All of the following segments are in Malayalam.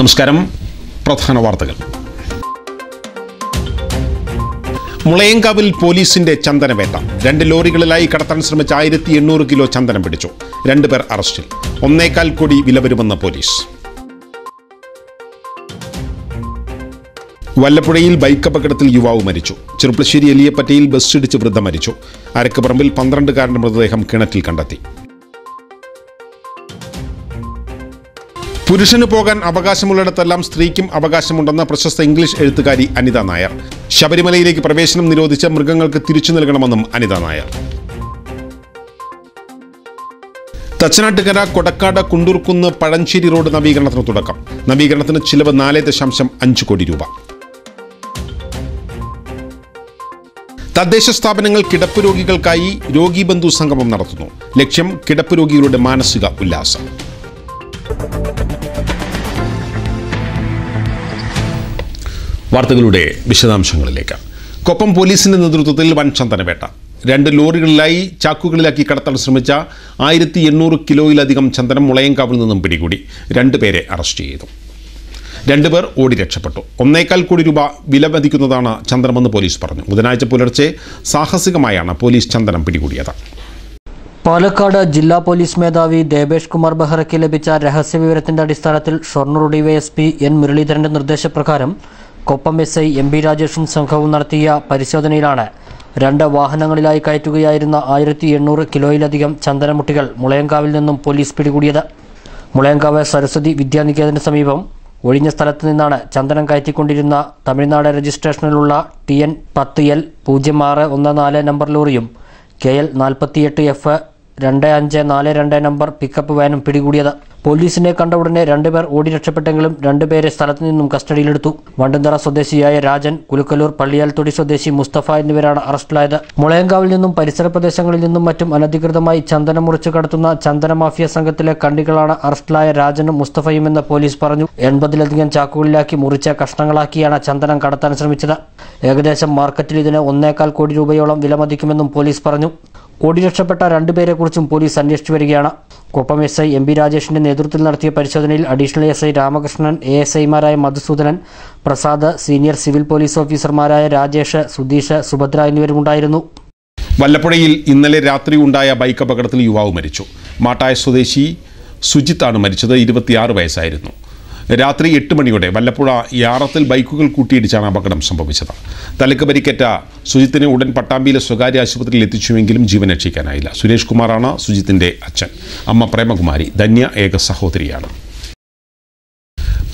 നമസ്കാരം. പ്രധാന വാർത്തകൾ. മുളയങ്കാവിൽ പോലീസിന്റെ ചന്ദനവേട്ട. രണ്ട് ലോറികളിലായി കടത്താൻ ശ്രമിച്ച ആയിരത്തി എണ്ണൂറ് കിലോ ചന്ദനം പിടിച്ചു. രണ്ടുപേർ അറസ്റ്റിൽ. ഒന്നേകാൽ കോടി വില വരുമെന്ന് പോലീസ്. വല്ലപ്പുഴയിൽ ബൈക്ക് അപകടത്തിൽ യുവാവ് മരിച്ചു. ചെറുപ്പശ്ശേരി എലിയപ്പറ്റയിൽ ബസ് ഇടിച്ച് വൃദ്ധ മരിച്ചു. അരക്കുപറമ്പിൽ പന്ത്രണ്ടുകാരന്റെ മൃതദേഹം കിണറ്റിൽ കണ്ടെത്തി. പുരുഷന് പോകാൻ അവകാശമുള്ളിടത്തെല്ലാം സ്ത്രീക്കും അവകാശമുണ്ടെന്ന പ്രശസ്ത ഇംഗ്ലീഷ് എഴുത്തുകാരി അനിത നായർ. ശബരിമലയിലേക്ക് പ്രവേശനം നിരോധിച്ച മൃഗങ്ങൾക്ക് തിരിച്ചു നൽകണമെന്നും അനിത നായർ. തച്ചനാട്ടുകര കൊടക്കാട് കുണ്ടൂർക്കുന്ന് പഴഞ്ചേരി റോഡ് നവീകരണത്തിന് തുടക്കം. നവീകരണത്തിന് ചിലവ് നാല് ദശാംശം അഞ്ച് കോടി രൂപ. തദ്ദേശ സ്ഥാപനങ്ങൾ കിടപ്പ് രോഗികൾക്കായി രോഗീബന്ധു സംഗമം നടത്തുന്നു. ലക്ഷ്യം കിടപ്പ് രോഗികളുടെ മാനസിക ഉല്ലാസം. വാർത്തകളുടെ വിശദാംശങ്ങളിലേക്ക്. കൊപ്പം പോലീസിന്റെ നേതൃത്വത്തിൽ വൻ ചന്ദനവേട്ട. രണ്ട് ലോറികളിലായി ചാക്കുകളിലാക്കി കടത്താൻ ശ്രമിച്ച ആയിരത്തി എണ്ണൂറ് കിലോയിലധികം ചന്ദനം മുളയങ്കാവിൽ നിന്നും പിടികൂടി. രണ്ടുപേരെ അറസ്റ്റ് ചെയ്തു. രണ്ടുപേർ ഓടി രക്ഷപ്പെട്ടു. ഒന്നേകാൽ കോടി രൂപ വില മതിക്കുന്നതാണ് ചന്ദനമെന്ന് പോലീസ് പറഞ്ഞു. ബുധനാഴ്ച പുലർച്ചെ സാഹസികമായാണ് പോലീസ് ചന്ദനം പിടികൂടിയത്. പാലക്കാട് ജില്ലാ പോലീസ് മേധാവി ദേവേഷ് കുമാർ ബെഹ്റയ്ക്ക് ലഭിച്ച രഹസ്യവിവരത്തിന്റെ അടിസ്ഥാനത്തിൽ ഷൊർണൂർ ഡിവൈഎസ്പി എൻ മുരളീധരന്റെ നിർദ്ദേശപ്രകാരം Koppam S I M B രാജേഷും സംഘവും നടത്തിയ പരിശോധനയിലാണ് രണ്ട് വാഹനങ്ങളിലായി കയറ്റുകയായിരുന്ന ആയിരത്തി എണ്ണൂറ് കിലോയിലധികം ചന്ദനമുട്ടികൾ മുളയങ്കാവിൽ നിന്നും പോലീസ് പിടികൂടിയത്. മുളയങ്കാവ് സരസ്വതി വിദ്യാനികേതന് സമീപം ഒഴിഞ്ഞ സ്ഥലത്ത് നിന്നാണ് ചന്ദനം കയറ്റിക്കൊണ്ടിരുന്ന തമിഴ്നാട് രജിസ്ട്രേഷനിലുള്ള ടി എൻ പത്ത് എൽ പൂജ്യം ആറ് ഒന്ന് നാല് നമ്പർ ലോറിയും കെ എൽ നാൽപ്പത്തിയെട്ട് എഫ് രണ്ട് അഞ്ച് നാല് രണ്ട് നമ്പർ പിക്കപ്പ് വാനും പിടികൂടിയത്. പോലീസിനെ കണ്ട ഉടനെ രണ്ടുപേർ ഓടി രക്ഷപ്പെട്ടെങ്കിലും രണ്ടുപേരെ സ്ഥലത്തു നിന്നും കസ്റ്റഡിയിലെടുത്തു. വണ്ടന്തറ സ്വദേശിയായ രാജൻ കുലുക്കലൂർ പള്ളിയാൽത്തൊടി സ്വദേശി മുസ്തഫ എന്നിവരാണ് അറസ്റ്റിലായത്. മുളയങ്കാവിൽ നിന്നും പരിസര പ്രദേശങ്ങളിൽ നിന്നും മറ്റും അനധികൃതമായി ചന്ദനം മുറിച്ചു കടത്തുന്ന ചന്ദന മാഫിയ സംഘത്തിലെ കണ്ണികളാണ് അറസ്റ്റിലായ രാജനും മുസ്തഫയും എന്ന് പോലീസ് പറഞ്ഞു. എൺപതിലധികം ചാക്കുകളിലാക്കി മുറിച്ച കഷ്ണങ്ങളാക്കിയാണ് ചന്ദനം കടത്താൻ ശ്രമിച്ചത്. ഏകദേശം മാർക്കറ്റിൽ ഇതിന് ഒന്നേകാൽ കോടി രൂപയോളം വിലമതിക്കുമെന്നും പോലീസ് പറഞ്ഞു. ഓടി രക്ഷപ്പെട്ട രണ്ടുപേരെക്കുറിച്ചും പോലീസ് അന്വേഷിച്ചു വരികയാണ്. Koppam S I M P രാജേഷിന്റെ നേതൃത്വത്തിൽ നടത്തിയ പരിശോധനയിൽ additional S I Ramakrishnan A S ഐമാരായ Madhusoodanan Prasad senior civil police ഓഫീസർമാരായ രാജേഷ് സുധീഷ് സുഭദ്ര എന്നിവരുമുണ്ടായിരുന്നു. വല്ലപ്പുഴയിൽ ഇന്നലെ രാത്രി ഉണ്ടായ ബൈക്ക് അപകടത്തിൽ യുവാവ് മരിച്ചു. മാട്ടായ സ്വദേശി സുജിത്താണ് മരിച്ചത്. ഇരുപത്തിയാറ് വയസ്സായിരുന്നു. രാത്രി എട്ട് മണിയോടെ വല്ലപ്പുഴ യാറത്തിൽ ബൈക്കുകൾ കൂട്ടിയിടിച്ചാണ് അപകടം സംഭവിച്ചത്. തലക്ക് പരിക്കേറ്റ സുജിത്തിനെ ഉടൻ പട്ടാമ്പിയിലെ സ്വകാര്യ ആശുപത്രിയിൽ എത്തിച്ചുവെങ്കിലും ജീവൻ രക്ഷിക്കാനായില്ല. സുരേഷ് കുമാറാണ് സുജിത്തിന്റെ അച്ഛൻ. അമ്മ പ്രേമകുമാരി ധന്യ ഏക സഹോദരിയാണ്.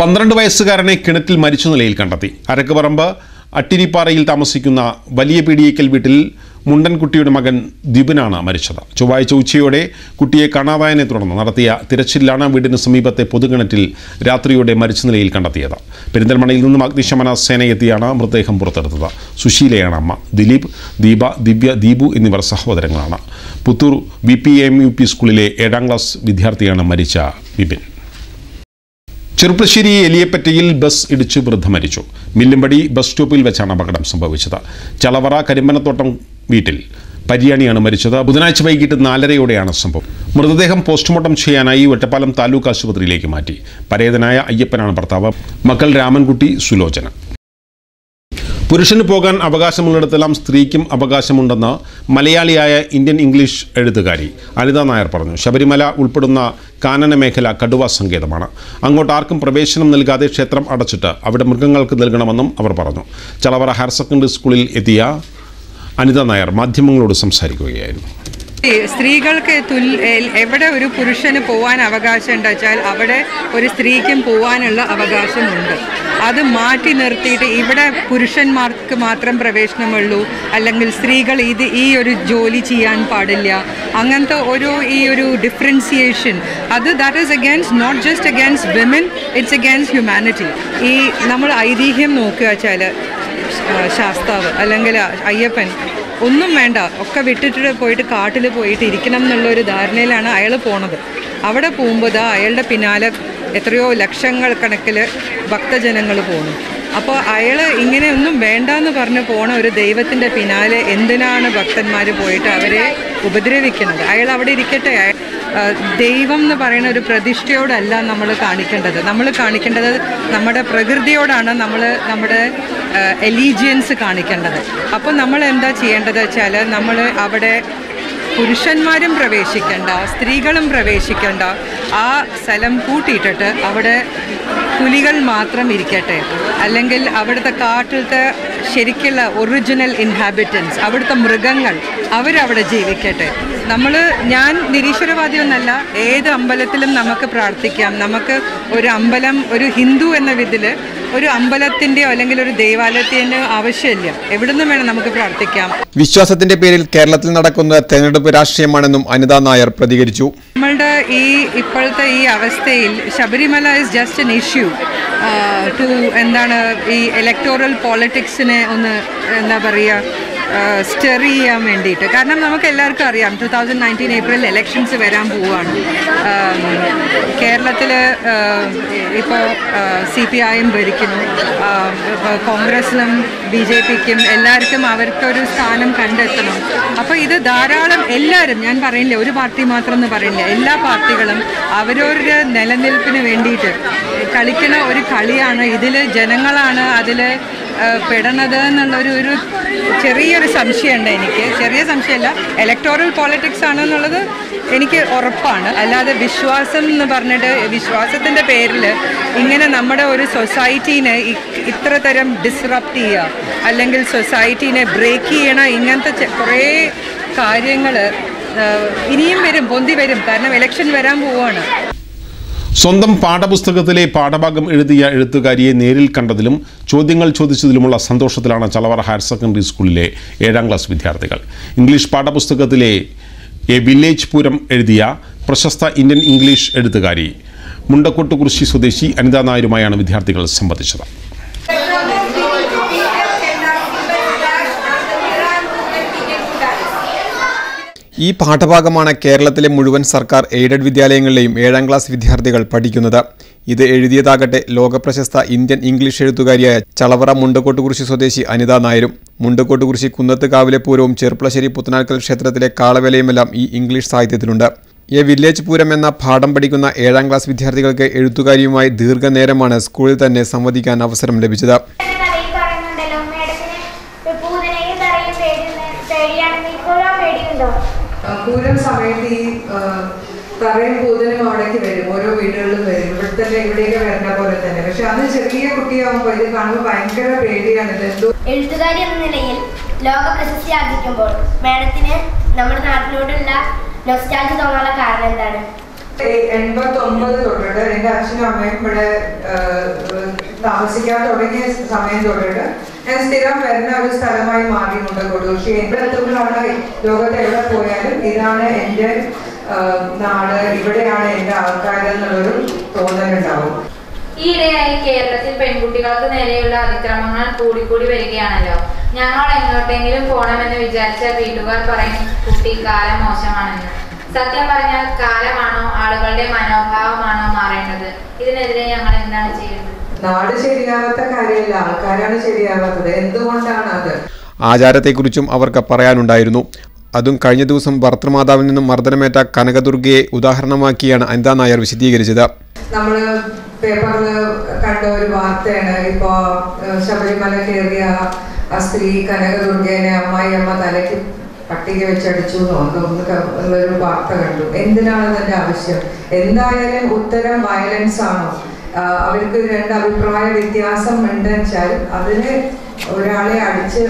പന്ത്രണ്ട് വയസ്സുകാരനെ കിണറ്റിൽ മരിച്ച നിലയിൽ കണ്ടെത്തി. അരക്കുപറമ്പ് അട്ടിരിപ്പാറയിൽ താമസിക്കുന്ന വലിയ പീടിയേക്കൽ വീട്ടിൽ മുണ്ടൻകുട്ടിയുടെ മകൻ ദിബിനാണ് മരിച്ചത്. ചൊവ്വാഴ്ച ഉച്ചയോടെ കുട്ടിയെ കാണാതായതിനെ തുടർന്ന് നടത്തിയ തിരച്ചിലാണ് വീടിന് സമീപത്തെ പൊതുകിണറ്റിൽ രാത്രിയോടെ മരിച്ച നിലയിൽ കണ്ടെത്തിയത്. പെരിന്തൽമണയിൽ നിന്നും അഗ്നിശമന സേനയെത്തിയാണ് മൃതദേഹം പുറത്തെടുത്തത്. സുശീലയാണ് അമ്മ. ദിലീപ് ദീപ ദിവ്യ ദീപു എന്നിവർ സഹോദരങ്ങളാണ്. Puthur B P M U P സ്കൂളിലെ ഏഴാം ക്ലാസ് വിദ്യാർത്ഥിയാണ് മരിച്ച വിപിൻ. ചെറുപ്പശ്ശേരി എലിയപ്പറ്റയിൽ ബസ് ഇടിച്ച് വൃദ്ധ മരിച്ചു. മില്ലുംപടി ബസ് സ്റ്റോപ്പിൽ വെച്ചാണ് അപകടം സംഭവിച്ചത്. ചളവറ കരിമ്പനത്തോട്ടം വീട്ടിൽ. പരിയാണിയാണ് മരിച്ചത്. ബുധനാഴ്ച വൈകിട്ട് നാലരയോടെയാണ് സംഭവം. മൃതദേഹം പോസ്റ്റ്മോർട്ടം ചെയ്യാനായി ഒറ്റപ്പാലം താലൂക്ക് ആശുപത്രിയിലേക്ക് മാറ്റി. പരേതനായ അയ്യപ്പനാണ് ഭർത്താവ്. മക്കൾ രാമൻകുട്ടി സുലോചന. പുരുഷന് പോകാൻ അവകാശമുള്ളിടത്തെല്ലാം സ്ത്രീക്കും അവകാശമുണ്ടെന്ന് മലയാളിയായ ഇന്ത്യൻ ഇംഗ്ലീഷ് എഴുത്തുകാരി അനിത നായർ പറഞ്ഞു. ശബരിമല ഉൾപ്പെടുന്ന കാനന മേഖല കടുവ സങ്കേതമാണ്. അങ്ങോട്ട് ആർക്കും പ്രവേശനം നൽകാതെ ക്ഷേത്രം അടച്ചിട്ട് അവിടെ മൃഗങ്ങൾക്ക് നൽകണമെന്നും അവർ പറഞ്ഞു. ചളവറ ഹയർ സെക്കൻഡറി സ്കൂളിൽ എത്തിയ അനിത നായർ മാധ്യമങ്ങളോട് സംസാരിക്കുകയായിരുന്നു. സ്ത്രീകൾക്ക് എവിടെ ഒരു പുരുഷന് പോകാൻ അവകാശം ഉണ്ട് വെച്ചാൽ അവിടെ ഒരു സ്ത്രീക്കും പോകാനുള്ള അവകാശമുണ്ട്. അത് മാറ്റി നിർത്തിയിട്ട് ഇവിടെ പുരുഷന്മാർക്ക് മാത്രം പ്രവേശനമുള്ളൂ. അല്ലെങ്കിൽ സ്ത്രീകൾ ഇത് ഈ ഒരു ജോലി ചെയ്യാൻ പാടില്ല. അങ്ങനത്തെ ഒരു ഈ ഒരു ഡിഫറൻസിയേഷൻ അത് that is against not just against women it's against humanity ഈ നമ്മൾ ഐതിഹ്യം നോക്കുക വെച്ചാൽ ശാസ്താവ് അല്ലെങ്കിൽ അയ്യപ്പൻ ഒന്നും വേണ്ട. ഒക്കെ വിട്ടിട്ട് പോയിട്ട് കാട്ടിൽ പോയിട്ട് ഇരിക്കണം എന്നുള്ള ഒരു ധാരണയിലാണ് അയാൾ പോണത്. അവിടെ പോകുമ്പോൾ ഇതാ അയാളുടെ പിന്നാലെ എത്രയോ ലക്ഷങ്ങൾ കണക്കിൽ ഭക്തജനങ്ങൾ പോകുന്നു അപ്പോൾ അയാൾ ഇങ്ങനെയൊന്നും വേണ്ട എന്ന് പറഞ്ഞ് പോണ ഒരു ദൈവത്തിന്റെ പിന്നാലെ എന്തിനാണ് ഭക്തന്മാർ പോയിട്ട് അവരെ ഉപദ്രവിക്കുന്നത്? അയാൾ അവിടെ ഇരിക്കട്ടെ. ദൈവം എന്ന് പറയുന്ന ഒരു പ്രതിഷ്ഠയോടല്ല നമ്മൾ കാണിക്കേണ്ടത്. നമ്മൾ കാണിക്കേണ്ടത് നമ്മുടെ പ്രകൃതിയോടാണ് നമ്മൾ നമ്മുടെ എലീജിയൻസ് കാണിക്കേണ്ടത്. അപ്പോൾ നമ്മൾ എന്താ ചെയ്യേണ്ടത് വെച്ചാൽ നമ്മൾ അവിടെ പുരുഷന്മാരും പ്രവേശിക്കണ്ട സ്ത്രീകളും പ്രവേശിക്കണ്ട. ആ സ്ഥലം കൂട്ടിയിട്ടിട്ട് അവിടെ പുലികൾ മാത്രം ഇരിക്കട്ടെ. അല്ലെങ്കിൽ അവിടുത്തെ കാട്ടിലത്തെ ശരിക്കുള്ള ഒറിജിനൽ ഇൻഹാബിറ്റൻസ് അവിടുത്തെ മൃഗങ്ങൾ അവരവിടെ ജീവിക്കട്ടെ. നമ്മൾ ഞാൻ നിരീശ്വരവാദിയൊന്നല്ല ഏത് അമ്പലത്തിലും നമുക്ക് പ്രാർത്ഥിക്കാം. നമുക്ക് ഒരു അമ്പലം ഒരു ഹിന്ദു എന്ന വിധത്തിൽ ഒരു അമ്പലത്തിന്റെയോ അല്ലെങ്കിൽ ഒരു ദേവാലയത്തിന്റെയോ ആവശ്യമില്ല. എവിടുന്ന് വേണം നമുക്ക് പ്രാർത്ഥിക്കാം? വിശ്വാസത്തിന്റെ പേരിൽ കേരളത്തിൽ നടക്കുന്ന തെരഞ്ഞെടുപ്പ് രാഷ്ട്രീയമാണെന്നും അനിതാ നായർ പ്രതികരിച്ചു. നമ്മളുടെ ഈ ഇപ്പോഴത്തെ ഈ അവസ്ഥയിൽ Sabarimala is just an issue to എന്താണ് ഈ ഇലക്ടോറൽ പോളിറ്റിക്സിനെ ഒന്ന് എന്താ പറയുക സ്റ്റെർ ചെയ്യാൻ വേണ്ടിയിട്ട്. കാരണം നമുക്ക് എല്ലാവർക്കും അറിയാം two thousand nineteen April elections വരാൻ പോവുകയാണ്. കേരളത്തിൽ ഇപ്പോൾ സി പി ഐയും ഭരിക്കുന്നു. കോൺഗ്രസിനും ബി ജെ പിക്കും എല്ലാവർക്കും അവർക്കൊരു സ്ഥാനം കണ്ടെത്തണം. അപ്പോൾ ഇത് ധാരാളം എല്ലാവരും ഞാൻ പറയില്ല ഒരു പാർട്ടി മാത്രം എന്ന് പറയില്ല എല്ലാ പാർട്ടികളും അവരവരുടെ നിലനിൽപ്പിന് വേണ്ടിയിട്ട് കളിക്കുന്ന ഒരു കളിയാണ്. ഇതിൽ ജനങ്ങളാണ് അതിൽ പെടണത് എന്നുള്ളൊരു ഒരു ചെറിയൊരു സംശയമുണ്ട് എനിക്ക്. ചെറിയ സംശയമല്ല. ഇലക്ടോറൽ പോളിറ്റിക്സ് ആണെന്നുള്ളത് എനിക്ക് ഉറപ്പാണ്. അല്ലാതെ വിശ്വാസം എന്ന് പറഞ്ഞിട്ട് വിശ്വാസത്തിന്റെ പേരിൽ ഇങ്ങനെ നമ്മുടെ ഒരു സൊസൈറ്റീനെ ഇത്ര തരം ഡിസ്റപ്റ്റ് ചെയ്യുക അല്ലെങ്കിൽ സൊസൈറ്റീനെ ബ്രേക്ക് ചെയ്യണ ഇങ്ങനത്തെ കുറേ കാര്യങ്ങൾ ഇനിയും വരും പൊന്തി വരും. കാരണം ഇലക്ഷൻ വരാൻ പോവുകയാണ്. സ്വന്തം പാഠപുസ്തകത്തിലെ പാഠഭാഗം എഴുതിയ എഴുത്തുകാരിയെ നേരിൽ കണ്ടതിലും ചോദ്യങ്ങൾ ചോദിച്ചതിലുമുള്ള സന്തോഷത്തിലാണ് ചളവറ ഹയർ സെക്കൻഡറി സ്കൂളിലെ ഏഴാം ക്ലാസ് വിദ്യാർത്ഥികൾ. ഇംഗ്ലീഷ് പാഠപുസ്തകത്തിലെ എ വില്ലേജ് പൂരം എഴുതിയ പ്രശസ്ത ഇന്ത്യൻ ഇംഗ്ലീഷ് എഴുത്തുകാരി മുണ്ടക്കോട്ടുകുറിശി സ്വദേശി അനിതാ നായരുമായാണ് വിദ്യാർത്ഥികൾ സംവദിച്ചത് ഈ പാഠഭാഗമാണ് കേരളത്തിലെ മുഴുവൻ സർക്കാർ എയ്ഡഡ് വിദ്യാലയങ്ങളിലെയും ഏഴാം ക്ലാസ് വിദ്യാർത്ഥികൾ പഠിക്കുന്നത്. ഇത് എഴുതിയതാകട്ടെ ലോകപ്രശസ്ത ഇന്ത്യൻ ഇംഗ്ലീഷ് എഴുത്തുകാരിയായ ചളവറ മുണ്ടക്കോട്ടുകുറിശി സ്വദേശി അനിത നായരും മുണ്ടക്കോട്ടുകുറിശി കുന്നത്ത് കാവിലെ പൂരവും ചെർപ്പളശ്ശേരി പുത്തനാൽക്കൽ ക്ഷേത്രത്തിലെ കാളവേലയുമെല്ലാം ഈ ഇംഗ്ലീഷ് സാഹിത്യത്തിലുണ്ട്. എ വില്ലേജ് പൂരം എന്ന പാഠം പഠിക്കുന്ന ഏഴാം ക്ലാസ് വിദ്യാർത്ഥികൾക്ക് എഴുത്തുകാരിയുമായി ദീർഘനേരമാണ് സ്കൂളിൽ തന്നെ സംവദിക്കാൻ അവസരം ലഭിച്ചത്. പൂരം സമയത്ത് ഈ തറയും പൂതനും അവിടേക്ക് വരും ഓരോ വീടുകളിലും വരും. ഇവിടെ തന്നെ ഇവിടേക്ക് വരുന്ന പോലെ തന്നെ. പക്ഷെ അത് ചെറിയ കുട്ടിയാവുമ്പോൾ ഇത് കാണുമ്പോൾ ഭയങ്കര പേടിയാണ്. എന്തോ എഴുത്തുകാരി എന്ന നിലയിൽ ലോക പ്രശസ്തി ആർജിക്കുമ്പോൾ മേഡത്തിന് നമ്മുടെ നാട്ടിനോടുള്ള നൊസ്റ്റാൾജി തോന്നാനുള്ള കാരണം എന്താണ്? എൺപത്തി ഒമ്പത് തൊട്ടിട്ട് എന്റെ അച്ഛനും അമ്മയും ഇവിടെ താമസിക്കാൻ തുടങ്ങിയ സമയം തൊട്ടിട്ട് ഞാൻ സ്ഥിരം വരുന്ന ഒരു സ്ഥലമായി മാറിയിട്ടുണ്ട് പക്ഷേ എന്റെ അടുത്തുള്ളാണ് ലോകത്ത് എവിടെ പോയാലും ഇതാണ് എന്റെ നാട്. ഇവിടെയാണ് എന്റെ ആൾക്കാരെന്നുള്ളൊരു തോന്നലുണ്ടാവും. ഈയിടെയായി കേരളത്തിൽ പെൺകുട്ടികൾക്ക് നേരെയുള്ള അതിക്രമങ്ങൾ കൂടിക്കൂടി വരികയാണല്ലോ. ഞങ്ങൾ എങ്ങോട്ടെങ്കിലും പോകണമെന്ന് വിചാരിച്ച വീട്ടുകാർ പറയും കുട്ടി കാലം മോശമാണെന്ന്. സത്യം പറഞ്ഞാൽ കാലമാണോ ആളുകളുടെ മനോഭാവമാണോ മാറേണ്ടത്? ഇതിനെതിരെ ഞങ്ങൾ എന്താണ് ചെയ്യുന്നത് നാട് ശരിയാവാത്ത കാര്യമല്ല. ആൾക്കാരാണ് ശരിയാവാത്തത്. എന്തുകൊണ്ടാണ് അത്? ആചാരത്തെക്കുറിച്ചും അവർക്ക് പറയാനുണ്ടായിരുന്നു. അതും കഴിഞ്ഞ ദിവസം ഭർത്തൃമാതാവിൽ നിന്നും മർദ്ദനമേറ്റ കനകദുർഗയെ ഉദാഹരണമാക്കിയാണ് അനിതാ നായർ വിശദീകരിച്ചത്. നമ്മൾ പേപ്പറിൽ കണ്ട ഒരു വാർത്തയാണ്. ഇപ്പോ ശബരിമല കയറിയ ആ സ്ത്രീ കനകദുർഗേനെ അമ്മായി അമ്മ തലയ്ക്ക് പട്ടിക വെച്ചടിച്ചു എന്നൊരു വാർത്ത കണ്ടു. എന്തിനാണ് അതിന്റെ ആവശ്യം? എന്തായാലും ഉത്തരം വയലൻസ് ആണോ? അവർക്ക് രണ്ട് അഭിപ്രായ വ്യത്യാസം ഉണ്ടെന്ന് വെച്ചാൽ അതിന് ഒരാളെ അടിച്ച്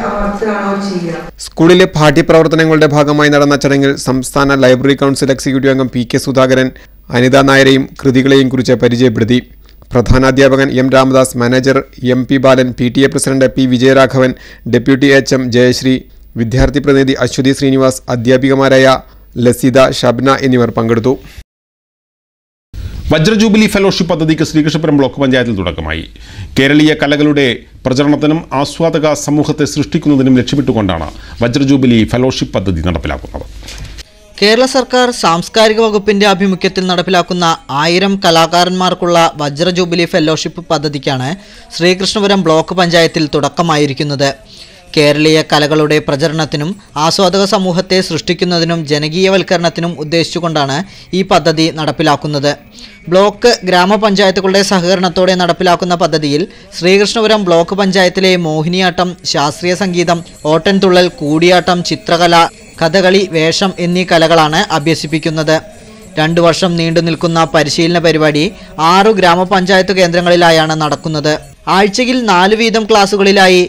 സ്കൂളിലെ പാഠ്യപ്രവർത്തനങ്ങളുടെ ഭാഗമായി നടന്ന ചടങ്ങിൽ സംസ്ഥാന ലൈബ്രറി കൗൺസിൽ എക്സിക്യൂട്ടീവ് അംഗം പി കെ സുധാകരൻ അനിത നായരെയും കൃതികളെയും കുറിച്ച് പരിചയപ്പെടുത്തി. പ്രധാനാധ്യാപകൻ M Ramadas manager M P Balan P T A president P Vijayaraghavan deputy H M Jayasree വിദ്യാർത്ഥി പ്രതിനിധി അശ്വതി ശ്രീനിവാസ് അധ്യാപികമാരായ ലസിത ഷബ്ന എന്നിവർ പങ്കെടുത്തു. വജ്രജൂബിലി ഫെലോഷിപ്പ് പദ്ധതിക്ക് ശ്രീകൃഷ്ണപുരം ബ്ലോക്ക് പഞ്ചായത്തിൽ തുടക്കമായി. കേരളീയ കലകളുടെ പ്രചരണത്തിനും ആസ്വാദക സമൂഹത്തെ സൃഷ്ടിക്കുന്നതിനും ലക്ഷ്യമിട്ടുകൊണ്ടാണ് വജ്രജൂബിലി ഫെലോഷിപ്പ് പദ്ധതി നടപ്പിലാക്കുന്നത്. കേരള സർക്കാർ സാംസ്കാരിക വകുപ്പിന്റെ ആഭിമുഖ്യത്തിൽ നടപ്പിലാക്കുന്ന ആയിരം കലാകാരന്മാർക്കുള്ള വജ്രജൂബിലി ഫെലോഷിപ്പ് പദ്ധതിക്കാണ് ശ്രീകൃഷ്ണപുരം ബ്ലോക്ക് പഞ്ചായത്തിൽ തുടക്കമായിരിക്കുന്നത്. കേരളീയ കലകളുടെ പ്രചരണത്തിനും ആസ്വാദക സമൂഹത്തെ സൃഷ്ടിക്കുന്നതിനും ജനകീയവൽക്കരണത്തിനും ഉദ്ദേശിച്ചുകൊണ്ടാണ് ഈ പദ്ധതി നടപ്പിലാക്കുന്നത്. ബ്ലോക്ക് ഗ്രാമപഞ്ചായത്തുകളുടെ സഹകരണത്തോടെ നടപ്പിലാക്കുന്ന പദ്ധതിയിൽ ശ്രീകൃഷ്ണപുരം ബ്ലോക്ക് പഞ്ചായത്തിലെ മോഹിനിയാട്ടം ശാസ്ത്രീയ സംഗീതം ഓട്ടൻതുള്ളൽ കൂടിയാട്ടം ചിത്രകല കഥകളി വേഷം എന്നീ കലകളാണ് അഭ്യസിപ്പിക്കുന്നത്. രണ്ടു വർഷം നീണ്ടു നിൽക്കുന്ന പരിശീലന പരിപാടി ആറു ഗ്രാമപഞ്ചായത്ത് കേന്ദ്രങ്ങളിലായാണ് നടക്കുന്നത്. ആഴ്ചയിൽ നാല് വീതം ക്ലാസുകളിലായി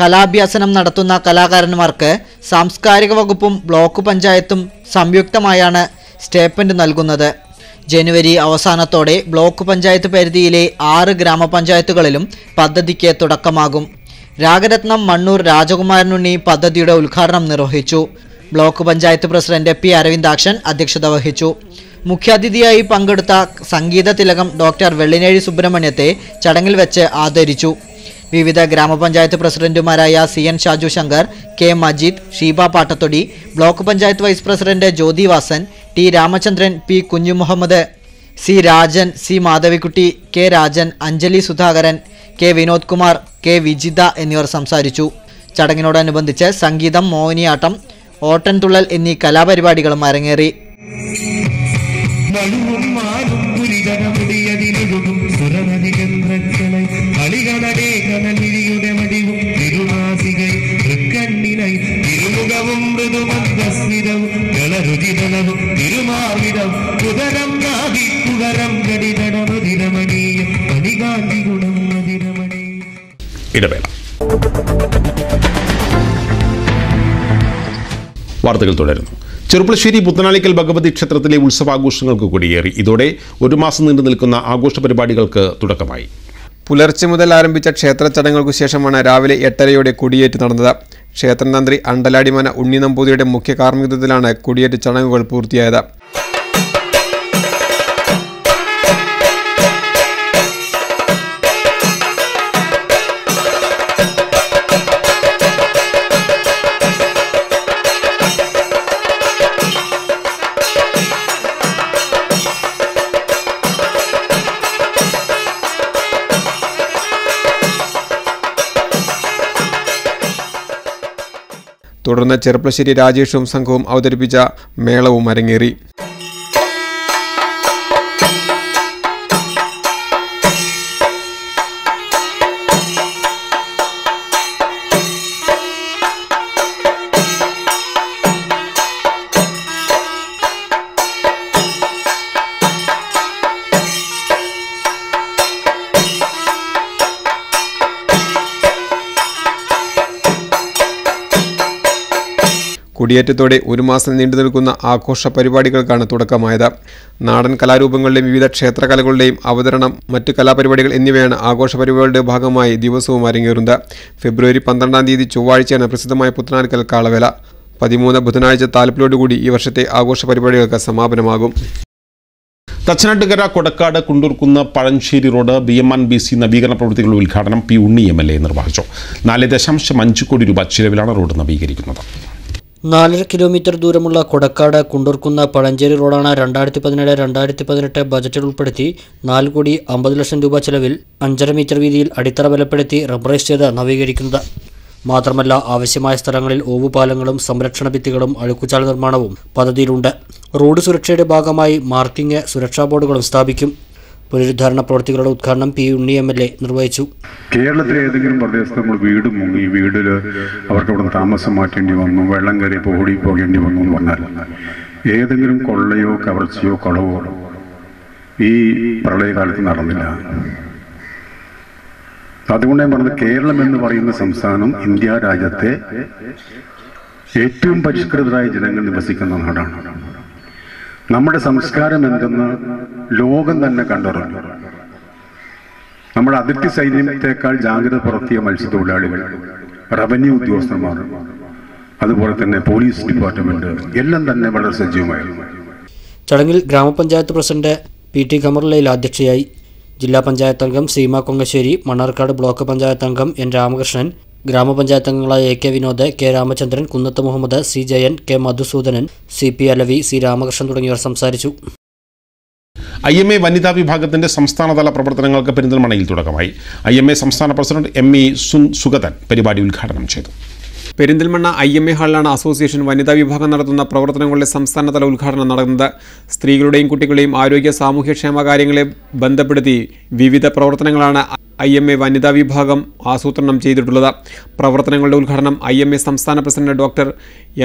കലാഭ്യാസനം നടത്തുന്ന കലാകാരന്മാർക്ക് സാംസ്കാരിക വകുപ്പും ബ്ലോക്ക് പഞ്ചായത്തും സംയുക്തമായാണ് സ്റ്റേപ്പൻഡ് നൽകുന്നത്. ജനുവരി അവസാനത്തോടെ ബ്ലോക്ക് പഞ്ചായത്ത് പരിധിയിലെ ആറ് ഗ്രാമപഞ്ചായത്തുകളിലും പദ്ധതിക്ക് തുടക്കമാകും. രാഗരത്നം മണ്ണൂർ രാജകുമാരനുണ്ണി പദ്ധതിയുടെ ഉദ്ഘാടനം നിർവഹിച്ചു. Block panchayat president P Aravindakshan അധ്യക്ഷത വഹിച്ചു. മുഖ്യാതിഥിയായി പങ്കെടുത്ത സംഗീത തിലകം ഡോക്ടർ വെള്ളിനേഴി സുബ്രഹ്മണ്യത്തെ ചടങ്ങിൽ വെച്ച് ആദരിച്ചു. വിവിധ ഗ്രാമപഞ്ചായത്ത് പ്രസിഡന്റുമാരായ C N Shaju Sankar K Majeed Sheeba Pattathodi block panchayat vice president Jyothi Vasan T Ramachandran P Kunjumuhammed C Rajan C Madhavikutty K Rajan Anjali Sudhakaran K Vinod Kumar K Vijitha എന്നിവർ സംസാരിച്ചു. ചടങ്ങിനോടനുബന്ധിച്ച് സംഗീതം മോഹിനിയാട്ടം ഓട്ടൻതുള്ളൽ എന്നീ കലാപരിപാടികളും അരങ്ങേറി. ഇടവേള. വാർത്തകൾ തുടരുന്നു. ചെറുപ്പുളശ്ശേരി പുത്തനാളിക്കൽ ഭഗവതി ക്ഷേത്രത്തിലെ ഉത്സവാഘോഷങ്ങൾക്ക് കൊടിയേറി. ഇതോടെ ഒരു മാസം നീണ്ടു നിൽക്കുന്ന ആഘോഷ പരിപാടികൾക്ക് തുടക്കമായി. പുലർച്ചെ മുതൽ ആരംഭിച്ച ക്ഷേത്ര ചടങ്ങുകൾക്കു ശേഷമാണ് രാവിലെ എട്ടരയോടെ കൊടിയേറ്റ് നടന്നത്. ക്ഷേത്രതന്ത്രി അണ്ടലാടിമന ഉണ്ണി നമ്പൂതിരിയുടെ മുഖ്യ കാർമ്മികത്വത്തിലാണ് കൊടിയേറ്റ് ചടങ്ങുകൾ പൂർത്തിയായത്. തുടർന്ന് ചെറുപ്പശ്ശേരി രാജേഷും സംഘവും അവതരിപ്പിച്ച മേളവും അരങ്ങേറി. കൊടിയേറ്റത്തോടെ ഒരു മാസം നീണ്ടു നിൽക്കുന്ന ആഘോഷ പരിപാടികൾക്കാണ് തുടക്കമായത്. നാടൻ കലാരൂപങ്ങളുടെയും വിവിധ ക്ഷേത്രകലകളുടെയും അവതരണം മറ്റു കലാപരിപാടികൾ എന്നിവയാണ് ആഘോഷ പരിപാടികളുടെ ഭാഗമായി ദിവസവും അരങ്ങേറുന്നത്. ഫെബ്രുവരി പന്ത്രണ്ടാം തീയതി ചൊവ്വാഴ്ചയാണ് പ്രസിദ്ധമായ പുത്തനാൽക്കൽ കാളവേല. പതിമൂന്ന് ബുധനാഴ്ച താലപ്പിലോടുകൂടി ഈ വർഷത്തെ ആഘോഷ പരിപാടികൾക്ക് സമാപനമാകും. Thachanattukara Kodakkad Kundoorkunnu Pazhanchery road B M and B C നവീകരണ പ്രവൃത്തികളുടെ ഉദ്ഘാടനം P Unni M L A നിർവഹിച്ചു. നാല് ദശാംശം അഞ്ച് കോടി രൂപ ചിലവിലാണ് റോഡ് നവീകരിക്കുന്നത്. നാലര കിലോമീറ്റർ ദൂരമുള്ള കൊടക്കാട് കുണ്ടൂർക്കുന്ന പഴഞ്ചേരി റോഡാണ് രണ്ടായിരത്തി പതിനേഴ് രണ്ടായിരത്തി പതിനെട്ട് ബജറ്റിൽ ഉൾപ്പെടുത്തി നാല് കോടി അമ്പത് ലക്ഷം രൂപ ചെലവിൽ അഞ്ചര മീറ്റർ വീതിയിൽ അടിത്തറ ബലപ്പെടുത്തി റബ്ബറൈസ് ചെയ്ത് നവീകരിക്കുന്നത്. മാത്രമല്ല ആവശ്യമായ സ്ഥലങ്ങളിൽ ഓവുപാലങ്ങളും സംരക്ഷണ ഭിത്തികളും അഴുക്കുചാൽ നിർമ്മാണവും പദ്ധതിയിലുണ്ട്. റോഡ് സുരക്ഷയുടെ ഭാഗമായി മാർക്കിംഗ് സുരക്ഷാ ബോർഡുകളും സ്ഥാപിക്കും. പുനരുദ്ധാരണ പ്രവൃത്തികളുടെ ഉദ്ഘാടനം P Unni M L A നിർവഹിച്ചു. കേരളത്തിലെ ഏതെങ്കിലും പ്രദേശത്ത് നമ്മൾ വീട് മുങ്ങി വീടിൽ അവർക്ക് അവിടെ താമസം മാറ്റേണ്ടി വന്നു വെള്ളം കയറി ഓടി പോകേണ്ടി വന്നു എന്ന് പറഞ്ഞാൽ ഏതെങ്കിലും കൊള്ളയോ കവർച്ചയോ കളവോ ഈ പ്രളയകാലത്ത് നടന്നില്ല. അതുകൊണ്ട് ഞാൻ പറഞ്ഞത് കേരളം എന്ന് പറയുന്ന സംസ്ഥാനം ഇന്ത്യ രാജ്യത്തെ ഏറ്റവും പരിഷ്കൃതരായ ജനങ്ങൾ നിവസിക്കുന്ന നാടാണ്. നമ്മുടെ സംസ്കാരം എന്തെന്ന് ലോകം തന്നെ കണ്ടറിഞ്ഞു. നമ്മുടെ അതിർത്തി സൈന്യത്തെക്കാൾ ജാഗ്രത പുറത്തിയ മത്സ്യത്തൊഴിലാളികൾ റവന്യൂ ഉദ്യോഗസ്ഥന്മാർ അതുപോലെ തന്നെ പോലീസ് ഡിപ്പാർട്ട്മെന്റ് എല്ലാം തന്നെ വളരെ സജീവമായിരുന്നു ചടങ്ങിൽ ഗ്രാമപഞ്ചായത്ത് പ്രസിഡന്റ് പി ടി ഖമർലയിൽ അധ്യക്ഷയായി ജില്ലാ പഞ്ചായത്ത് അംഗം സീമ കൊങ്ങശ്ശേരി മണ്ണാർക്കാട് ബ്ലോക്ക് പഞ്ചായത്ത് അംഗം എൻ രാമകൃഷ്ണൻ ഗ്രാമപഞ്ചായത്ത് അംഗങ്ങളായ A K Vinod K Ramachandran Kunnath Muhammed C Jayan K Madhusoodanan C P Alavi C Ramakrishnan തുടങ്ങിയവർ സംസാരിച്ചു. ഐ എം എ വനിതാ വിഭാഗത്തിന്റെ സംസ്ഥാനതല പ്രവർത്തനങ്ങൾക്ക് പെരിന്തൽമണയിൽ തുടക്കമായി. ഐ എം എ സംസ്ഥാന പ്രസിഡന്റ് എം ഇ സുൻ സുഗതൻ പരിപാടി ഉദ്ഘാടനം ചെയ്തു. പെരിന്തൽമണ്ണ ഐ എം എ ഹാളിലാണ് അസോസിയേഷൻ വനിതാ വിഭാഗം നടത്തുന്ന പ്രവർത്തനങ്ങളുടെ സംസ്ഥാനതല ഉദ്ഘാടനം നടന്നത്. സ്ത്രീകളുടെയും കുട്ടികളുടെയും ആരോഗ്യ സാമൂഹ്യക്ഷേമ കാര്യങ്ങളെ ബന്ധപ്പെടുത്തി വിവിധ പ്രവർത്തനങ്ങളാണ് ഐ എം എ വനിതാ വിഭാഗം ആസൂത്രണം ചെയ്തിട്ടുള്ളത്. പ്രവർത്തനങ്ങളുടെ ഉദ്ഘാടനം ഐ എം എ സംസ്ഥാന president doctor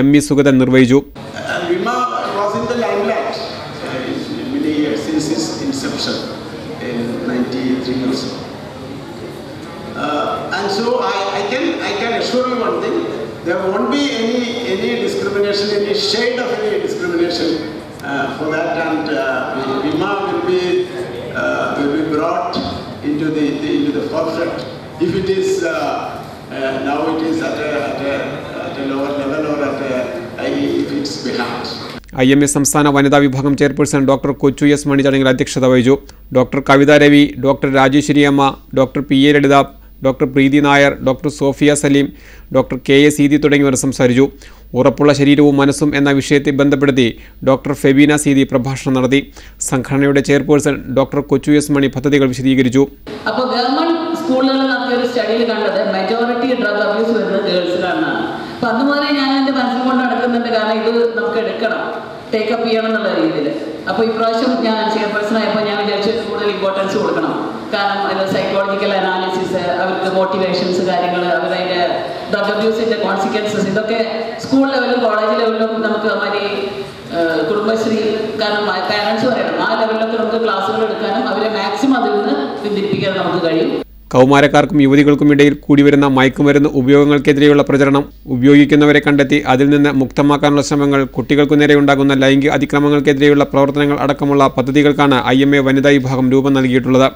M E Sugathan നിർവഹിച്ചു. Shade of any discrimination uh, for that, and uh, Vima will be uh, will be brought into the, the into the forefront. If it is uh, uh, now it is at a, at a at a lower level or at a if it's behind. I M A സംസ്ഥാന വനിതാ വിഭാഗം chairperson doctor Kochu S Mani ചടങ്ങിൽ അധ്യക്ഷത വഹിച്ചു doctor Kavitha Ravi doctor Rajeswari Amma doctor P A Lalitha doctor Preethi Nair doctor Sophia Saleem doctor K A Seethi തുടങ്ങിയവർ സംസാരിച്ചു ഉറപ്പുള്ള ശരീരവും മനസ്സും എന്ന വിഷയത്തെ ബന്ധപ്പെടുത്തി ഡോക്ടർ ഫെബീന സീതി പ്രഭാഷണം നടത്തി. സംഘടനയുടെ chairperson doctor Kochu S Mani പദ്ധതികൾ വിശദീകരിച്ചു. അപ്പോൾ ഗവൺമെന്റ് സ്കൂളുകളിൽ നടത്തിയ ഒരു ഡ്രഗ് അബ്യൂസ് മുതലേ ഞാൻ കാരണം ഇത് നമുക്ക് എടുക്കണം. ചെയ്യണം രീതിയിൽ അപ്പോൾ ഇപ്രാവശ്യം ഞാൻ ചെയർപേഴ്സൺ ആയപ്പോൾ ഞാൻ വിചാരിച്ചു കൂടുതൽ ഇമ്പോർട്ടൻസ് കൊടുക്കണം. കാരണം അതിൽ സൈക്കോളജിക്കൽ അനാലിസിസ് അവർക്ക് മോട്ടിവേഷൻസ് കാര്യങ്ങൾ അവരതിന്റെ ഡ്രഗ് അബ്യൂസിന്റെ കോൺസിക്വൻസസ് ഇതൊക്കെ സ്കൂൾ ലെവലിലും കോളേജ് ലെവലിലും നമുക്ക് മാതിരി കുടുംബശ്രീ കാരണം പാരൻസ് പറയണം. ആ ലെവലിലൊക്കെ നമുക്ക് ക്ലാസ്സുകൾ എടുക്കാനും അവരെ മാക്സിമം അതിൽ നിന്ന് പിന്തിരിപ്പിക്കാൻ നമുക്ക് കഴിയും. കൗമാരക്കാർക്കും യുവതികൾക്കും ഇടയിൽ കൂടിവരുന്ന മയക്കുമരുന്ന് ഉപയോഗങ്ങൾക്കെതിരെയുള്ള പ്രചരണം ഉപയോഗിക്കുന്നവരെ കണ്ടെത്തി അതിൽ നിന്ന് മുക്തമാക്കാനുള്ള ശ്രമങ്ങൾ കുട്ടികൾക്കു നേരെ ഉണ്ടാകുന്ന ലൈംഗിക അതിക്രമങ്ങൾക്കെതിരെയുള്ള പ്രവർത്തനങ്ങൾ അടക്കമുള്ള പദ്ധതികൾക്കാണ് ഐ വനിതാ വിഭാഗം രൂപം നൽകിയിട്ടുള്ളത്.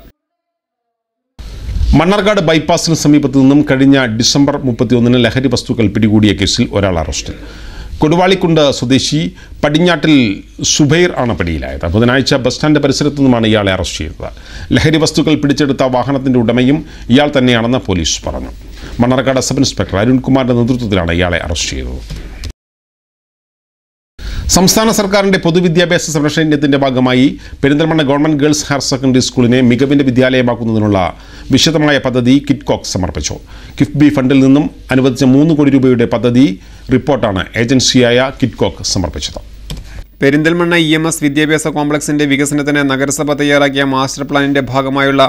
മണ്ണാർക്കാട് ബൈപ്പാസിന് സമീപത്ത് നിന്നും കഴിഞ്ഞ ഡിസംബർ മുപ്പത്തിയൊന്നിന് ലഹരി വസ്തുക്കൾ പിടികൂടിയ കേസിൽ ഒരാൾ അറസ്റ്റിൽ കൊടുവാളിക്കുണ്ട് സ്വദേശി പടിഞ്ഞാട്ടിൽ സുബൈർ ആണ് പിടിയിലായത്. ബുധനാഴ്ച ബസ് സ്റ്റാൻഡ് പരിസരത്തു നിന്നുമാണ് ഇയാളെ അറസ്റ്റ് ചെയ്തത്. ലഹരി വസ്തുക്കൾ പിടിച്ചെടുത്ത വാഹനത്തിന്റെ ഉടമയും ഇയാൾ തന്നെയാണെന്ന് പോലീസ് പറഞ്ഞു. മണ്ണാർക്കാട് സബ് ഇൻസ്പെക്ടർ അരുൺകുമാറിന്റെ നേതൃത്വത്തിലാണ് ഇയാളെ അറസ്റ്റ് ചെയ്തത്. സംസ്ഥാന സർക്കാരിന്റെ പൊതുവിദ്യാഭ്യാസ സംരക്ഷണത്തിന്റെ ഭാഗമായി Perinthalmanna government girls higher secondary സ്കൂളിനെ മികവിന്റെ വിദ്യാലയമാക്കുന്നതിനുള്ള വിശദമായ പദ്ധതി കിറ്റ്കോക്ക് സമർപ്പിച്ചു. കിഫ്ബി ഫണ്ടിൽ നിന്നും അനുവദിച്ച മൂന്ന് കോടി രൂപയുടെ പദ്ധതി റിപ്പോർട്ടാണ് ഏജൻസിയായ കിറ്റ്കോക്ക് സമർപ്പിച്ചത്. പെരിന്തൽമണ്ണ ഇ എം എസ് വിദ്യാഭ്യാസ കോംപ്ലക്സിന്റെ വികസനത്തിന് നഗരസഭ തയ്യാറാക്കിയ മാസ്റ്റർ പ്ലാനിന്റെ ഭാഗമായുള്ള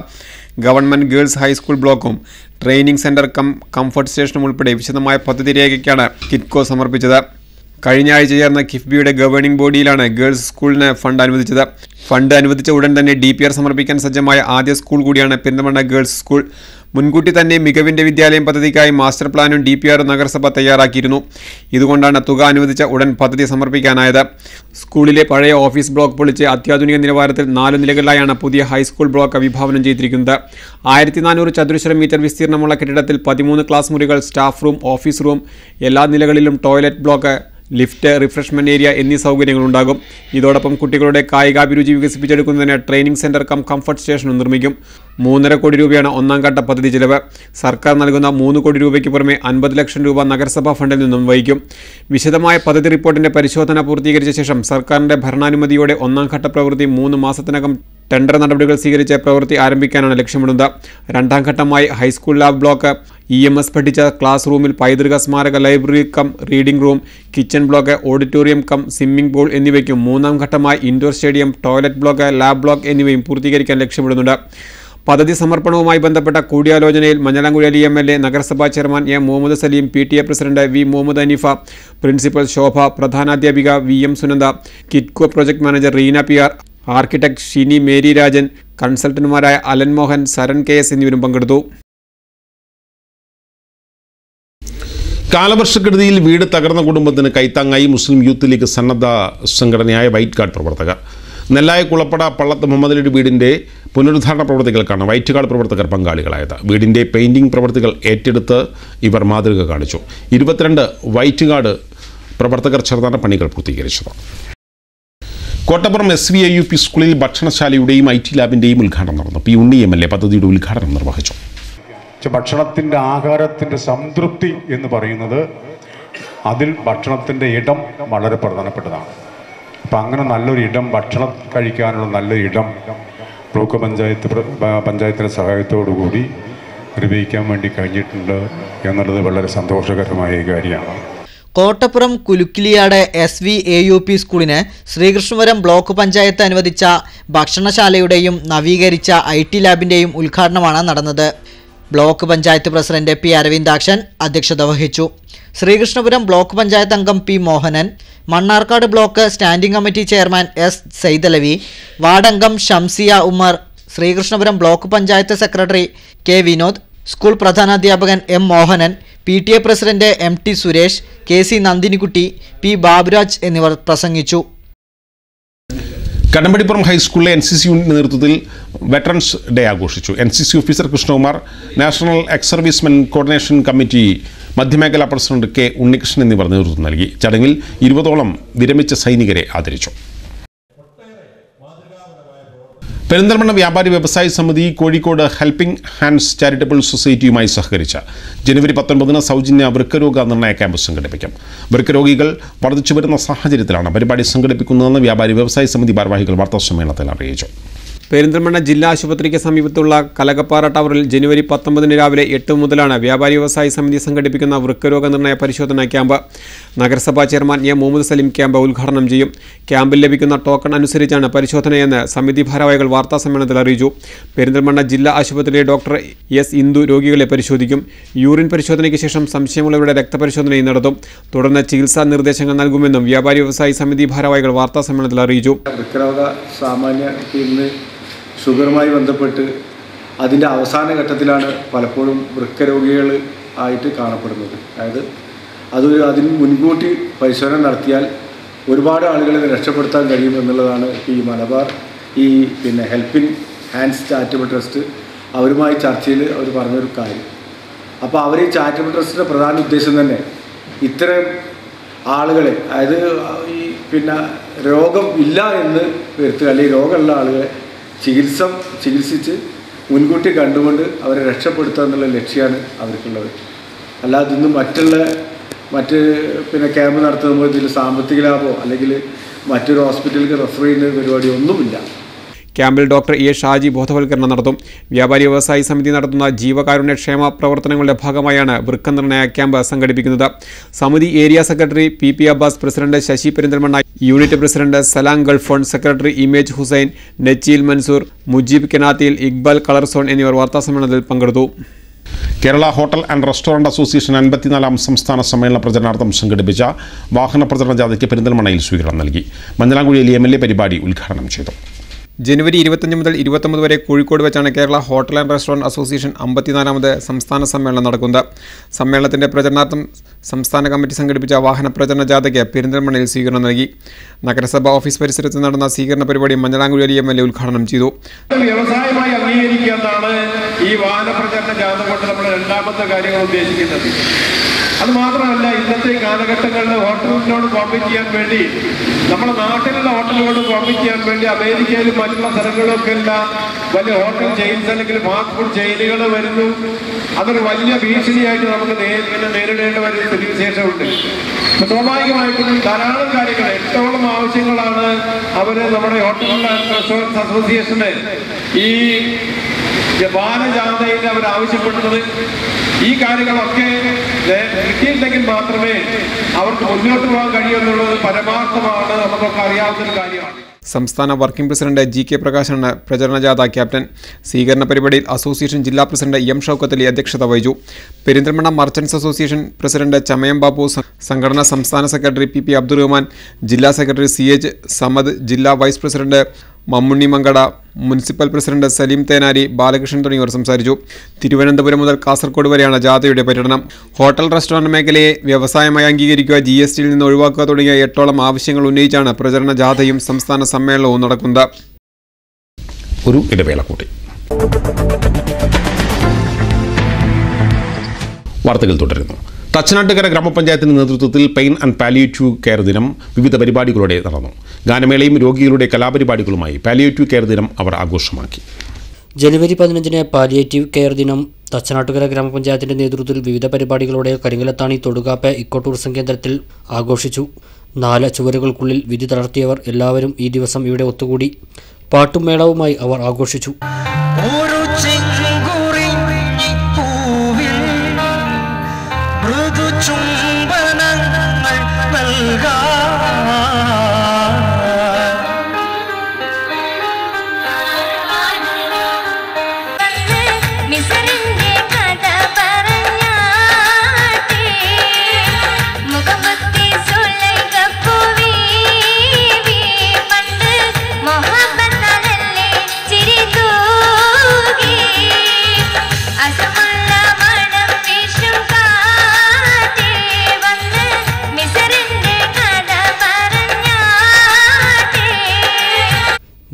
ഗവൺമെന്റ് ഗേൾസ് ഹൈസ്കൂൾ ബ്ലോക്കും ട്രെയിനിംഗ് സെന്റർ കം കംഫർട്ട് സ്റ്റേഷനും ഉൾപ്പെടെ വിശദമായ പദ്ധതി രേഖയ്ക്കാണ് കിറ്റ്കോ സമർപ്പിച്ചത്. കഴിഞ്ഞ ആഴ്ച ചേർന്ന കിഫ്ബിയുടെ ഗവേണിംഗ് ബോഡിയിലാണ് ഗേൾസ് സ്കൂളിന് ഫണ്ട് അനുവദിച്ചത്. ഫണ്ട് അനുവദിച്ച ഉടൻ തന്നെ ഡി പി ആർ സമർപ്പിക്കാൻ സജ്ജമായ ആദ്യ സ്കൂൾ കൂടിയാണ് പെരുന്തമണ്ണ ഗേൾസ് സ്കൂൾ. മുൻകൂട്ടി തന്നെ മികവിന്റെ വിദ്യാലയം പദ്ധതിക്കായി മാസ്റ്റർ പ്ലാനും ഡി പി ആറും നഗരസഭ തയ്യാറാക്കിയിരുന്നു. ഇതുകൊണ്ടാണ് തുക അനുവദിച്ച ഉടൻ പദ്ധതി സമർപ്പിക്കാനായത്. സ്കൂളിലെ പഴയ ഓഫീസ് ബ്ലോക്ക് പൊളിച്ച് അത്യാധുനിക നിലവാരത്തിൽ നാല് നിലകളിലായാണ് പുതിയ ഹൈസ്കൂൾ ബ്ലോക്ക് വിഭാവനം ചെയ്തിരിക്കുന്നത്. ആയിരത്തി നാനൂറ് ചതുരശ്ര മീറ്റർ വിസ്തീർണമുള്ള കെട്ടിടത്തിൽ പതിമൂന്ന് ക്ലാസ് മുറികൾ സ്റ്റാഫ് റൂം ഓഫീസ് റൂം എല്ലാ നിലകളിലും toilet block lift refreshment area എന്നീ സൗകര്യങ്ങളുണ്ടാകും. ഇതോടൊപ്പം കുട്ടികളുടെ കായികാഭിരുചി വികസിപ്പിച്ചെടുക്കുന്നതിന് ട്രെയിനിംഗ് സെന്റർ കം കംഫർട്ട് സ്റ്റേഷനും നിർമ്മിക്കും. മൂന്നര കോടി രൂപയാണ് ഒന്നാം ഘട്ട പദ്ധതി ചിലവ്. സർക്കാർ നൽകുന്ന മൂന്ന് കോടി രൂപയ്ക്ക് പുറമെ അൻപത് ലക്ഷം രൂപ നഗരസഭാ ഫണ്ടിൽ നിന്നും വഹിക്കും. വിശദമായ പദ്ധതി റിപ്പോർട്ടിന്റെ പരിശോധന പൂർത്തീകരിച്ച ശേഷം സർക്കാരിന്റെ ഭരണാനുമതിയോടെ ഒന്നാം ഘട്ട പ്രവൃത്തി മൂന്ന് മാസത്തിനകം ടെൻഡർ നടപടികൾ സ്വീകരിച്ച് പ്രവൃത്തി ആരംഭിക്കാനാണ് ലക്ഷ്യമിടുന്നത്. രണ്ടാം ഘട്ടമായി high school lab block E M S പഠിച്ച ക്ലാസ് റൂമിൽ പൈതൃക സ്മാരക library cum reading room kitchen block auditorium cum swimming pool എന്നിവയ്ക്കും മൂന്നാം ഘട്ടമായി indoor stadium toilet block lab block എന്നിവയും പൂർത്തീകരിക്കാൻ ലക്ഷ്യമിടുന്നുണ്ട്. പദ്ധതി സമർപ്പണവുമായി ബന്ധപ്പെട്ട കൂടിയാലോചനയിൽ മഞ്ഞളാംകുഴലി എം എൽ എ നഗരസഭാ chairman A Muhammed Saleem P T A president V Muhammed Aneefa principal Shobha പ്രധാനാധ്യാപിക V M Sunanda Kitco project manager Reena P R architect Shini Mary Rajan കൺസൾട്ടന്റുമാരായ Alan Mohan Saran K S എന്നിവരും പങ്കെടുത്തു. കാലവർഷക്കെടുതിയിൽ വീട് തകർന്ന കുടുംബത്തിന് കൈത്താങ്ങായി മുസ്ലിം യൂത്ത് ലീഗ് സന്നദ്ധ സംഘടനയായ വൈറ്റ് കാർഡ് പ്രവർത്തകർ നെല്ലായ കുളപ്പട പള്ളത്ത് മുഹമ്മദലിയുടെ വീടിന്റെ പുനരുദ്ധാരണ പ്രവർത്തികൾക്കാണ് വൈറ്റ് കാർഡ് പ്രവർത്തകർ പങ്കാളികളായത്. വീടിന്റെ പെയിന്റിംഗ് പ്രവർത്തികൾ ഏറ്റെടുത്ത് ഇവർ മാതൃക കാണിച്ചു. ഇരുപത്തിരണ്ട് വൈറ്റ് കാർഡ് പ്രവർത്തകർ ചേർന്നാണ് പണികൾ പൂർത്തീകരിച്ചത്. Kottappuram S V I U P സ്കൂളിൽ ഭക്ഷണശാലയുടെയും ഐ ടി ലാബിന്റെയും ഉദ്ഘാടനം നടന്നു. P Unni M L A പദ്ധതിയുടെ ഉദ്ഘാടനം നിർവഹിച്ചു. ഭക്ഷണത്തിന്റെ ആഹാരത്തിന്റെ സംതൃപ്തി എന്ന് പറയുന്നത് അതിൽ ഭക്ഷണത്തിന്റെ ഇടം വളരെ പ്രധാനപ്പെട്ടതാണ്. അപ്പം അങ്ങനെ നല്ലൊരു ഇടം ഭക്ഷണം കഴിക്കാനുള്ള നല്ലൊരു ഇടം ബ്ലോക്ക് പഞ്ചായത്ത് പഞ്ചായത്തിന്റെ സഹായത്തോടു കൂടി നിർവഹിക്കാൻ വേണ്ടി കഴിഞ്ഞിട്ടുണ്ട് എന്നുള്ളത് വളരെ സന്തോഷകരമായ കാര്യമാണ്. Kottappuram Kulukkiliyad S V A U P സ്കൂളിന് ശ്രീകൃഷ്ണപുരം ബ്ലോക്ക് പഞ്ചായത്ത് അനുവദിച്ച ഭക്ഷണശാലയുടെയും നവീകരിച്ച ഐ ടി ലാബിന്റെയും ഉദ്ഘാടനമാണ് നടന്നത്. Block panchayat president P Aravindakshan അധ്യക്ഷത വഹിച്ചു. ശ്രീകൃഷ്ണപുരം ബ്ലോക്ക് പഞ്ചായത്ത് അംഗം P Mohanan Mannarkkad block standing committee chairman S Saithalavi വാർഡംഗം Shamsiya Umar Sreekrishnapuram block panchayat secretary K Vinod school പ്രധാനാധ്യാപകൻ M Mohanan P T A president M T Suresh K C Nandinikutty P Baburaj എന്നിവർ പ്രസംഗിച്ചു. കടമ്പടിപ്പുറം ഹൈസ്കൂളിലെ എൻ സി സി യൂണിറ്റ് നേതൃത്വത്തിൽ വെറ്ററൻസ് ഡേ ആഘോഷിച്ചു. N C C officer Krishnakumar national ex servicemen coordination committee മധ്യമേഖലാ president K Unnikrishnan എന്നിവർ നേതൃത്വം നൽകി. ചടങ്ങിൽ ഇരുപതോളം വിരമിച്ച സൈനികരെ ആദരിച്ചു. പെരിന്തൽമണ്ണ വ്യാപാരി വ്യവസായ സമിതി കോഴിക്കോട് ഹെൽപ്പിംഗ് ഹാൻഡ്സ് ചാരിറ്റബിൾ സൊസൈറ്റിയുമായി സഹകരിച്ച് ജനുവരി പത്തൊൻപതിന് സൗജന്യ വൃക്കരോഗ നിർണയ ക്യാമ്പ് സംഘടിപ്പിക്കും. വൃക്കരോഗികൾ വർദ്ധിച്ചു വരുന്ന സാഹചര്യത്തിലാണ് പരിപാടി സംഘടിപ്പിക്കുന്നതെന്ന് വ്യാപാരി വ്യവസായ സമിതി ഭാരവാഹികൾ വാർത്താസമ്മേളനത്തിൽ അറിയിച്ചു. പെരിന്തൽമണ്ണ ജില്ലാ ആശുപത്രിക്ക് സമീപത്തുള്ള കലകപ്പാറ ടവറിൽ ജനുവരി പത്തൊമ്പതിന് രാവിലെ എട്ട് മുതലാണ് വ്യാപാരി വ്യവസായ സമിതി സംഘടിപ്പിക്കുന്ന വൃക്കരോഗ നിർണയ പരിശോധനാ ക്യാമ്പ്. നഗരസഭാ chairman A Muhammed Saleem camp ഉദ്ഘാടനം ചെയ്യും. ക്യാമ്പിൽ ലഭിക്കുന്ന ടോക്കൺ അനുസരിച്ചാണ് പരിശോധനയെന്ന് സമിതി ഭാരവാഹികൾ വാർത്താസമ്മേളനത്തിൽ അറിയിച്ചു. പെരിന്തൽമണ്ണ ജില്ലാ ആശുപത്രിയിലെ ഡോക്ടർ എസ് ഇന്ദു രോഗികളെ പരിശോധിക്കും. യൂറിൻ പരിശോധനയ്ക്ക് ശേഷം സംശയമുള്ളവരുടെ രക്തപരിശോധനയും നടത്തും. തുടർന്ന് ചികിത്സാ നിർദ്ദേശങ്ങൾ നൽകുമെന്നും വ്യാപാരി വ്യവസായി സമിതി ഭാരവാഹികൾ വാർത്താസമ്മേളനത്തിൽ അറിയിച്ചു. ഷുഗറുമായി ബന്ധപ്പെട്ട് അതിന്റെ അവസാന ഘട്ടത്തിലാണ് പലപ്പോഴും വൃക്കരോഗികൾ ആയിട്ട് കാണപ്പെടുന്നത്. അതായത് അത് അതിന് മുൻകൂട്ടി പരിശോധന നടത്തിയാൽ ഒരുപാട് ആളുകളെ രക്ഷപ്പെടുത്താൻ കഴിയും എന്നുള്ളതാണ് ഈ മലബാർ ഈ പിന്നെ ഹെൽപ്പിംഗ് ഹാൻഡ്സ് ചാരിറ്റബിൾ ട്രസ്റ്റ് അവരുമായി ചർച്ചയിൽ അവർ പറഞ്ഞൊരു കാര്യം. അപ്പോൾ അവർ ഈ ചാരിറ്റബിൾ ട്രസ്റ്റിന്റെ പ്രധാന ഉദ്ദേശം തന്നെ ഇത്തരം ആളുകളെ അതായത് ഈ പിന്നെ രോഗം ഇല്ല എന്ന് വരുത്തുക അല്ലെങ്കിൽ രോഗമുള്ള ആളുകളെ ചികിത്സ ചികിത്സിച്ച് മുൻകൂട്ടി കണ്ടുകൊണ്ട് അവരെ രക്ഷപ്പെടുത്തുക എന്നുള്ള ലക്ഷ്യമാണ് അവർക്കുള്ളത്. അല്ലാതെ ഇന്ന് മറ്റുള്ള മറ്റ് പിന്നെ ക്യാമ്പ് നടത്തുമ്പോൾ ഇതിൽ സാമ്പത്തിക ലാഭമോ അല്ലെങ്കിൽ മറ്റൊരു ഹോസ്പിറ്റലിലേക്ക് റെഫർ ചെയ്യുന്ന പരിപാടി ഒന്നുമില്ല. ക്യാമ്പിൽ ഡോക്ടർ എ ഷാജി ബോധവൽക്കരണം നടത്തും. വ്യാപാരി വ്യവസായി സമിതി നടത്തുന്ന ജീവകാരുണ്യ ക്ഷേമ പ്രവർത്തനങ്ങളുടെ ഭാഗമായാണ് വൃക്ക നിർണയ ക്യാമ്പ് സംഘടിപ്പിക്കുന്നത്. സമിതി area secretary P P Abbas president Sasi Perinthalmanna unit president Salam Gulfone secretary image Hussain നച്ചീൽ Mansoor Mujeeb കെനാത്തിയിൽ ഇക്ബാൽ കളർസോൺ എന്നിവർ വാർത്താസമ്മേളനത്തിൽ പങ്കെടുത്തു. Kerala hotel and restaurant association അൻപത്തിനാലാം സംസ്ഥാന സമ്മേളന പ്രചരണാർത്ഥം സംഘടിപ്പിച്ച വാഹന പ്രചരണ ജാഥയ്ക്ക് പെരിന്തൽമണ്ണയിൽ സ്വീകരണം നൽകി. മഞ്ഞലാംകുഴിയിൽ എം എൽ എ പരിപാടി ഉദ്ഘാടനം ചെയ്തു. ജനുവരി ഇരുപത്തഞ്ച് മുതൽ ഇരുപത്തൊമ്പത് വരെ കോഴിക്കോട് വെച്ചാണ് Kerala hotel and restaurant association അമ്പത്തിനാലാമത് സംസ്ഥാന സമ്മേളനം നടക്കുന്നത്. സമ്മേളനത്തിന്റെ പ്രചരണാർത്ഥം സംസ്ഥാന കമ്മിറ്റി സംഘടിപ്പിച്ച വാഹന പ്രചരണ ജാഥയ്ക്ക് പെരിന്തൽമണ്ണയിൽ സ്വീകരണം നൽകി. നഗരസഭ ഓഫീസ് പരിസരത്ത് നടന്ന സ്വീകരണ പരിപാടി Manjalamkuzhi Ali M L A ഉദ്ഘാടനം ചെയ്തു. ഈ വാഹന പ്രചരണ ജാഥ കൊണ്ട് നമ്മൾ രണ്ടാമത്തെ കാര്യങ്ങൾ ഉദ്ദേശിക്കുന്നത്. അത് മാത്രമല്ല ഇന്നത്തെ കാലഘട്ടങ്ങളിൽ ഹോട്ടലിനോട് കോമ്പീറ്റ് ചെയ്യാൻ വേണ്ടി നമ്മുടെ നാട്ടിലുള്ള ഹോട്ടലുകളോട് കോമ്പീറ്റ് ചെയ്യാൻ വേണ്ടി അമേരിക്കയിലും മറ്റുള്ള സ്ഥലങ്ങളിലൊക്കെ ഉള്ള വലിയ ഹോട്ടൽ ചെയിൻസ് അല്ലെങ്കിൽ ഫാസ്റ്റ് ഫുഡ് ചെയിനുകൾ വരുന്നു. അതൊരു വലിയ ഭീഷണിയായിട്ട് നമുക്ക് നേരിടേണ്ട ഒരു സ്ഥിതിവിശേഷമുണ്ട്. സ്വാഭാവികമായിട്ടും ധാരാളം കാര്യങ്ങൾ എട്ടോളം ആവശ്യങ്ങളാണ് അവർ നമ്മുടെ ഹോട്ടൽ ആൻഡ് റെസ്റ്റോറന്റ് അസോസിയേഷന് ഈ ബാലജാഥയിൽ അവർ ആവശ്യപ്പെടുന്നത് ഈ കാര്യങ്ങളൊക്കെ കിട്ടിയില്ലെങ്കിൽ മാത്രമേ അവർക്ക് മുന്നോട്ട് പോകാൻ കഴിയുമെന്നുള്ളത് പരമാർത്ഥമാണ് നമുക്കൊക്കെ അറിയാവുന്ന കാര്യമാണ്. സംസ്ഥാന വർക്കിംഗ് പ്രസിഡന്റ് ജി കെ പ്രകാശാണ് പ്രചരണ ജാഥ ക്യാപ്റ്റൻ. സ്വീകരണ പരിപാടിയിൽ അസോസിയേഷൻ ജില്ലാ പ്രസിഡന്റ് എം ഷൌക്കത്തലി അധ്യക്ഷത വഹിച്ചു. Perinthalmanna merchants association president Chamayam Babu സംഘടനാ സംസ്ഥാന സെക്രട്ടറി പി പി അബ്ദുറഹ്മാൻ ജില്ലാ സെക്രട്ടറി സി എച്ച് സമദ് ജില്ലാ vice president Mammunni Mankada municipal president Saleem Thenari Balakrishnan തുടങ്ങിയവർ സംസാരിച്ചു. തിരുവനന്തപുരം മുതൽ കാസർഗോഡ് വരെയാണ് ജാഥയുടെ പര്യടനം. ഹോട്ടൽ റെസ്റ്റോറന്റ് മേഖലയെ വ്യവസായമായി അംഗീകരിക്കുക ജി എസ് ടിയിൽ നിന്ന് ഒഴിവാക്കുക തുടങ്ങിയ എട്ടോളം ആവശ്യങ്ങൾ ഉന്നയിച്ചാണ് പ്രചരണ ജാഥയും സംസ്ഥാന സമ്മേളനവും നടക്കുന്നത്. ഒരു ഇടവേള വാർത്തകൾ തുടരുന്നു. തച്ചനാട്ടുകര ഗ്രാമപഞ്ചായത്തിന്റെ നേതൃത്വത്തിൽ പെയിൻ ആൻഡ് പാലിയേറ്റീവ് കെയർ ദിനം വിവിധ പരിപാടികളോടെ നടന്നു. ഗാനമേളയും രോഗികളുടെ കലാപരിപാടികളുമായി പാലിയേറ്റീവ് കെയർ ദിനം അവർ ആഘോഷമാക്കി. ജനുവരി പതിനഞ്ചിന് പാലിയേറ്റീവ് കെയർ ദിനം തച്ചനാട്ടുകര ഗ്രാമപഞ്ചായത്തിന്റെ നേതൃത്വത്തിൽ വിവിധ പരിപാടികളോടെ കരിങ്കലത്താണി തൊടുകാപ്പ ഇക്കോ ടൂറിസം കേന്ദ്രത്തിൽ ആഘോഷിച്ചു. നാല് ചുവരുകൾക്കുള്ളിൽ വിധി തളർത്തിയവർ എല്ലാവരും ഈ ദിവസം ഇവിടെ ഒത്തുകൂടി. പാട്ടുമേളവുമായി അവർ ആഘോഷിച്ചു.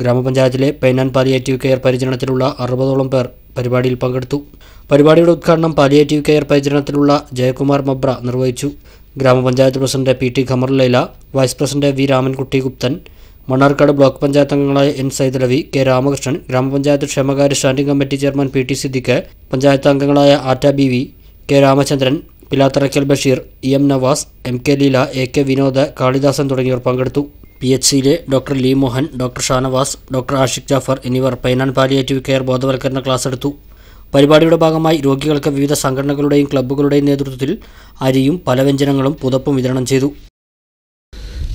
ഗ്രാമപഞ്ചായത്തിലെ പെയിൻ ആൻഡ് പാലിയേറ്റീവ് കെയർ പരിചരണത്തിലുള്ള അറുപതോളം പേർ പരിപാടിയിൽ പങ്കെടുത്തു. പരിപാടിയുടെ ഉദ്ഘാടനം പാലിയേറ്റീവ് കെയർ പരിചരണത്തിലുള്ള ജയകുമാർ മബ്ര നിർവഹിച്ചു. ഗ്രാമപഞ്ചായത്ത് president P T Khamar Laila vice president V Ramankutty Gupthan Mannarkkad block panchayat അംഗങ്ങളായ എൻ സൈതലവി കെ രാമകൃഷ്ണൻ ഗ്രാമപഞ്ചായത്ത് ക്ഷേമകാര്യ standing committee chairman P T Siddique panchayat അംഗങ്ങളായ Atta B V K Ramachandran Pilatharaykkal Basheer E M Navas M K Leela A K Vinod Kalidasan തുടങ്ങിയവർ പങ്കെടുത്തു. പി എച്ച് സിയിലെ doctor Lee Mohan doctor Shanavas doctor Ashiq Jafar എന്നിവർ പൈനാൻ പാലിയേറ്റീവ് കെയർ ബോധവൽക്കരണ ക്ലാസ് എടുത്തു പരിപാടിയുടെ ഭാഗമായി രോഗികൾക്ക് വിവിധ സംഘടനകളുടെയും ക്ലബ്ബുകളുടെയും നേതൃത്വത്തിൽ അരിയും പലവ്യഞ്ജനങ്ങളും പുതപ്പും വിതരണം ചെയ്തു.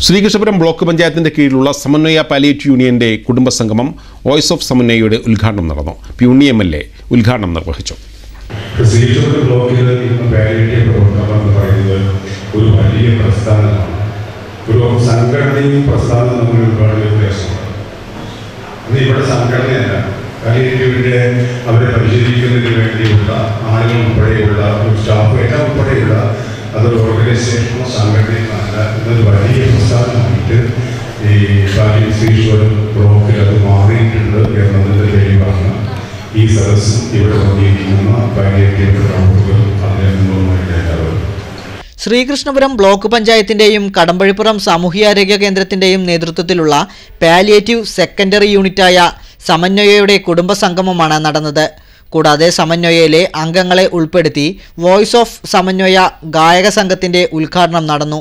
ശ്രീകൃഷ്ണപുരം ബ്ലോക്ക് പഞ്ചായത്തിന്റെ കീഴിലുള്ള സമന്വയ പാലിയേറ്റ് യൂണിയന്റെ കുടുംബസംഗമം വോയിസ് ഓഫ് സമന്വയയുടെ ഉദ്ഘാടനം നടന്നു. P Unni M L A ഉദ്ഘാടനം നിർവഹിച്ചു. ശ്രീകൃഷ്ണപുരം ബ്ലോക്കിൽ പാലിയേറ്റീവ് പ്രവർത്തനം എന്ന് പറയുന്നത് ഒരു വലിയ പ്രസ്ഥാനമാണ്. ഒരു സംഘടനയും പ്രസ്ഥാനവും തമ്മിൽ ഒരുപാട് വ്യത്യാസമാണ് അത് ഇവിടെ സംഘടനയല്ല. അവരെ പരിശീലിക്കുന്നതിന് വേണ്ടിയുള്ള ആളുകൾ ഉൾപ്പെടെയുള്ള സ്റ്റാഫ് എല്ലാം ഉൾപ്പെടെയുള്ള അതൊരു ഓർഗനൈസേഷനോ സംഘടനയോ അല്ല എന്നൊരു വലിയ പ്രസ്ഥാനമായിട്ട് ഈ പാലി ശ്രീശ്വരം ബ്ലോക്കിൽ അത് മാറിയിട്ടുണ്ട് എന്നതിന്റെ തെളിവാണ് ഈ സദസ്സും ഇവിടെ വന്നിരിക്കുന്ന പാലിയേറ്റീവ് പ്രവർത്തകർ അതിനെ ശ്രീകൃഷ്ണപുരം ബ്ലോക്ക് പഞ്ചായത്തിന്റെയും കടമ്പഴിപ്പുറം സാമൂഹ്യാരോഗ്യ കേന്ദ്രത്തിന്റെയും നേതൃത്വത്തിലുള്ള പാലിയേറ്റീവ് സെക്കൻഡറി യൂണിറ്റായ സമന്വയയുടെ കുടുംബസംഗമമാണ് നടന്നത്. കൂടാതെ സമന്വയയിലെ അംഗങ്ങളെ ഉൾപ്പെടുത്തി വോയിസ് ഓഫ് സമന്വയ ഗായക സംഘത്തിന്റെ ഉദ്ഘാടനം നടന്നു.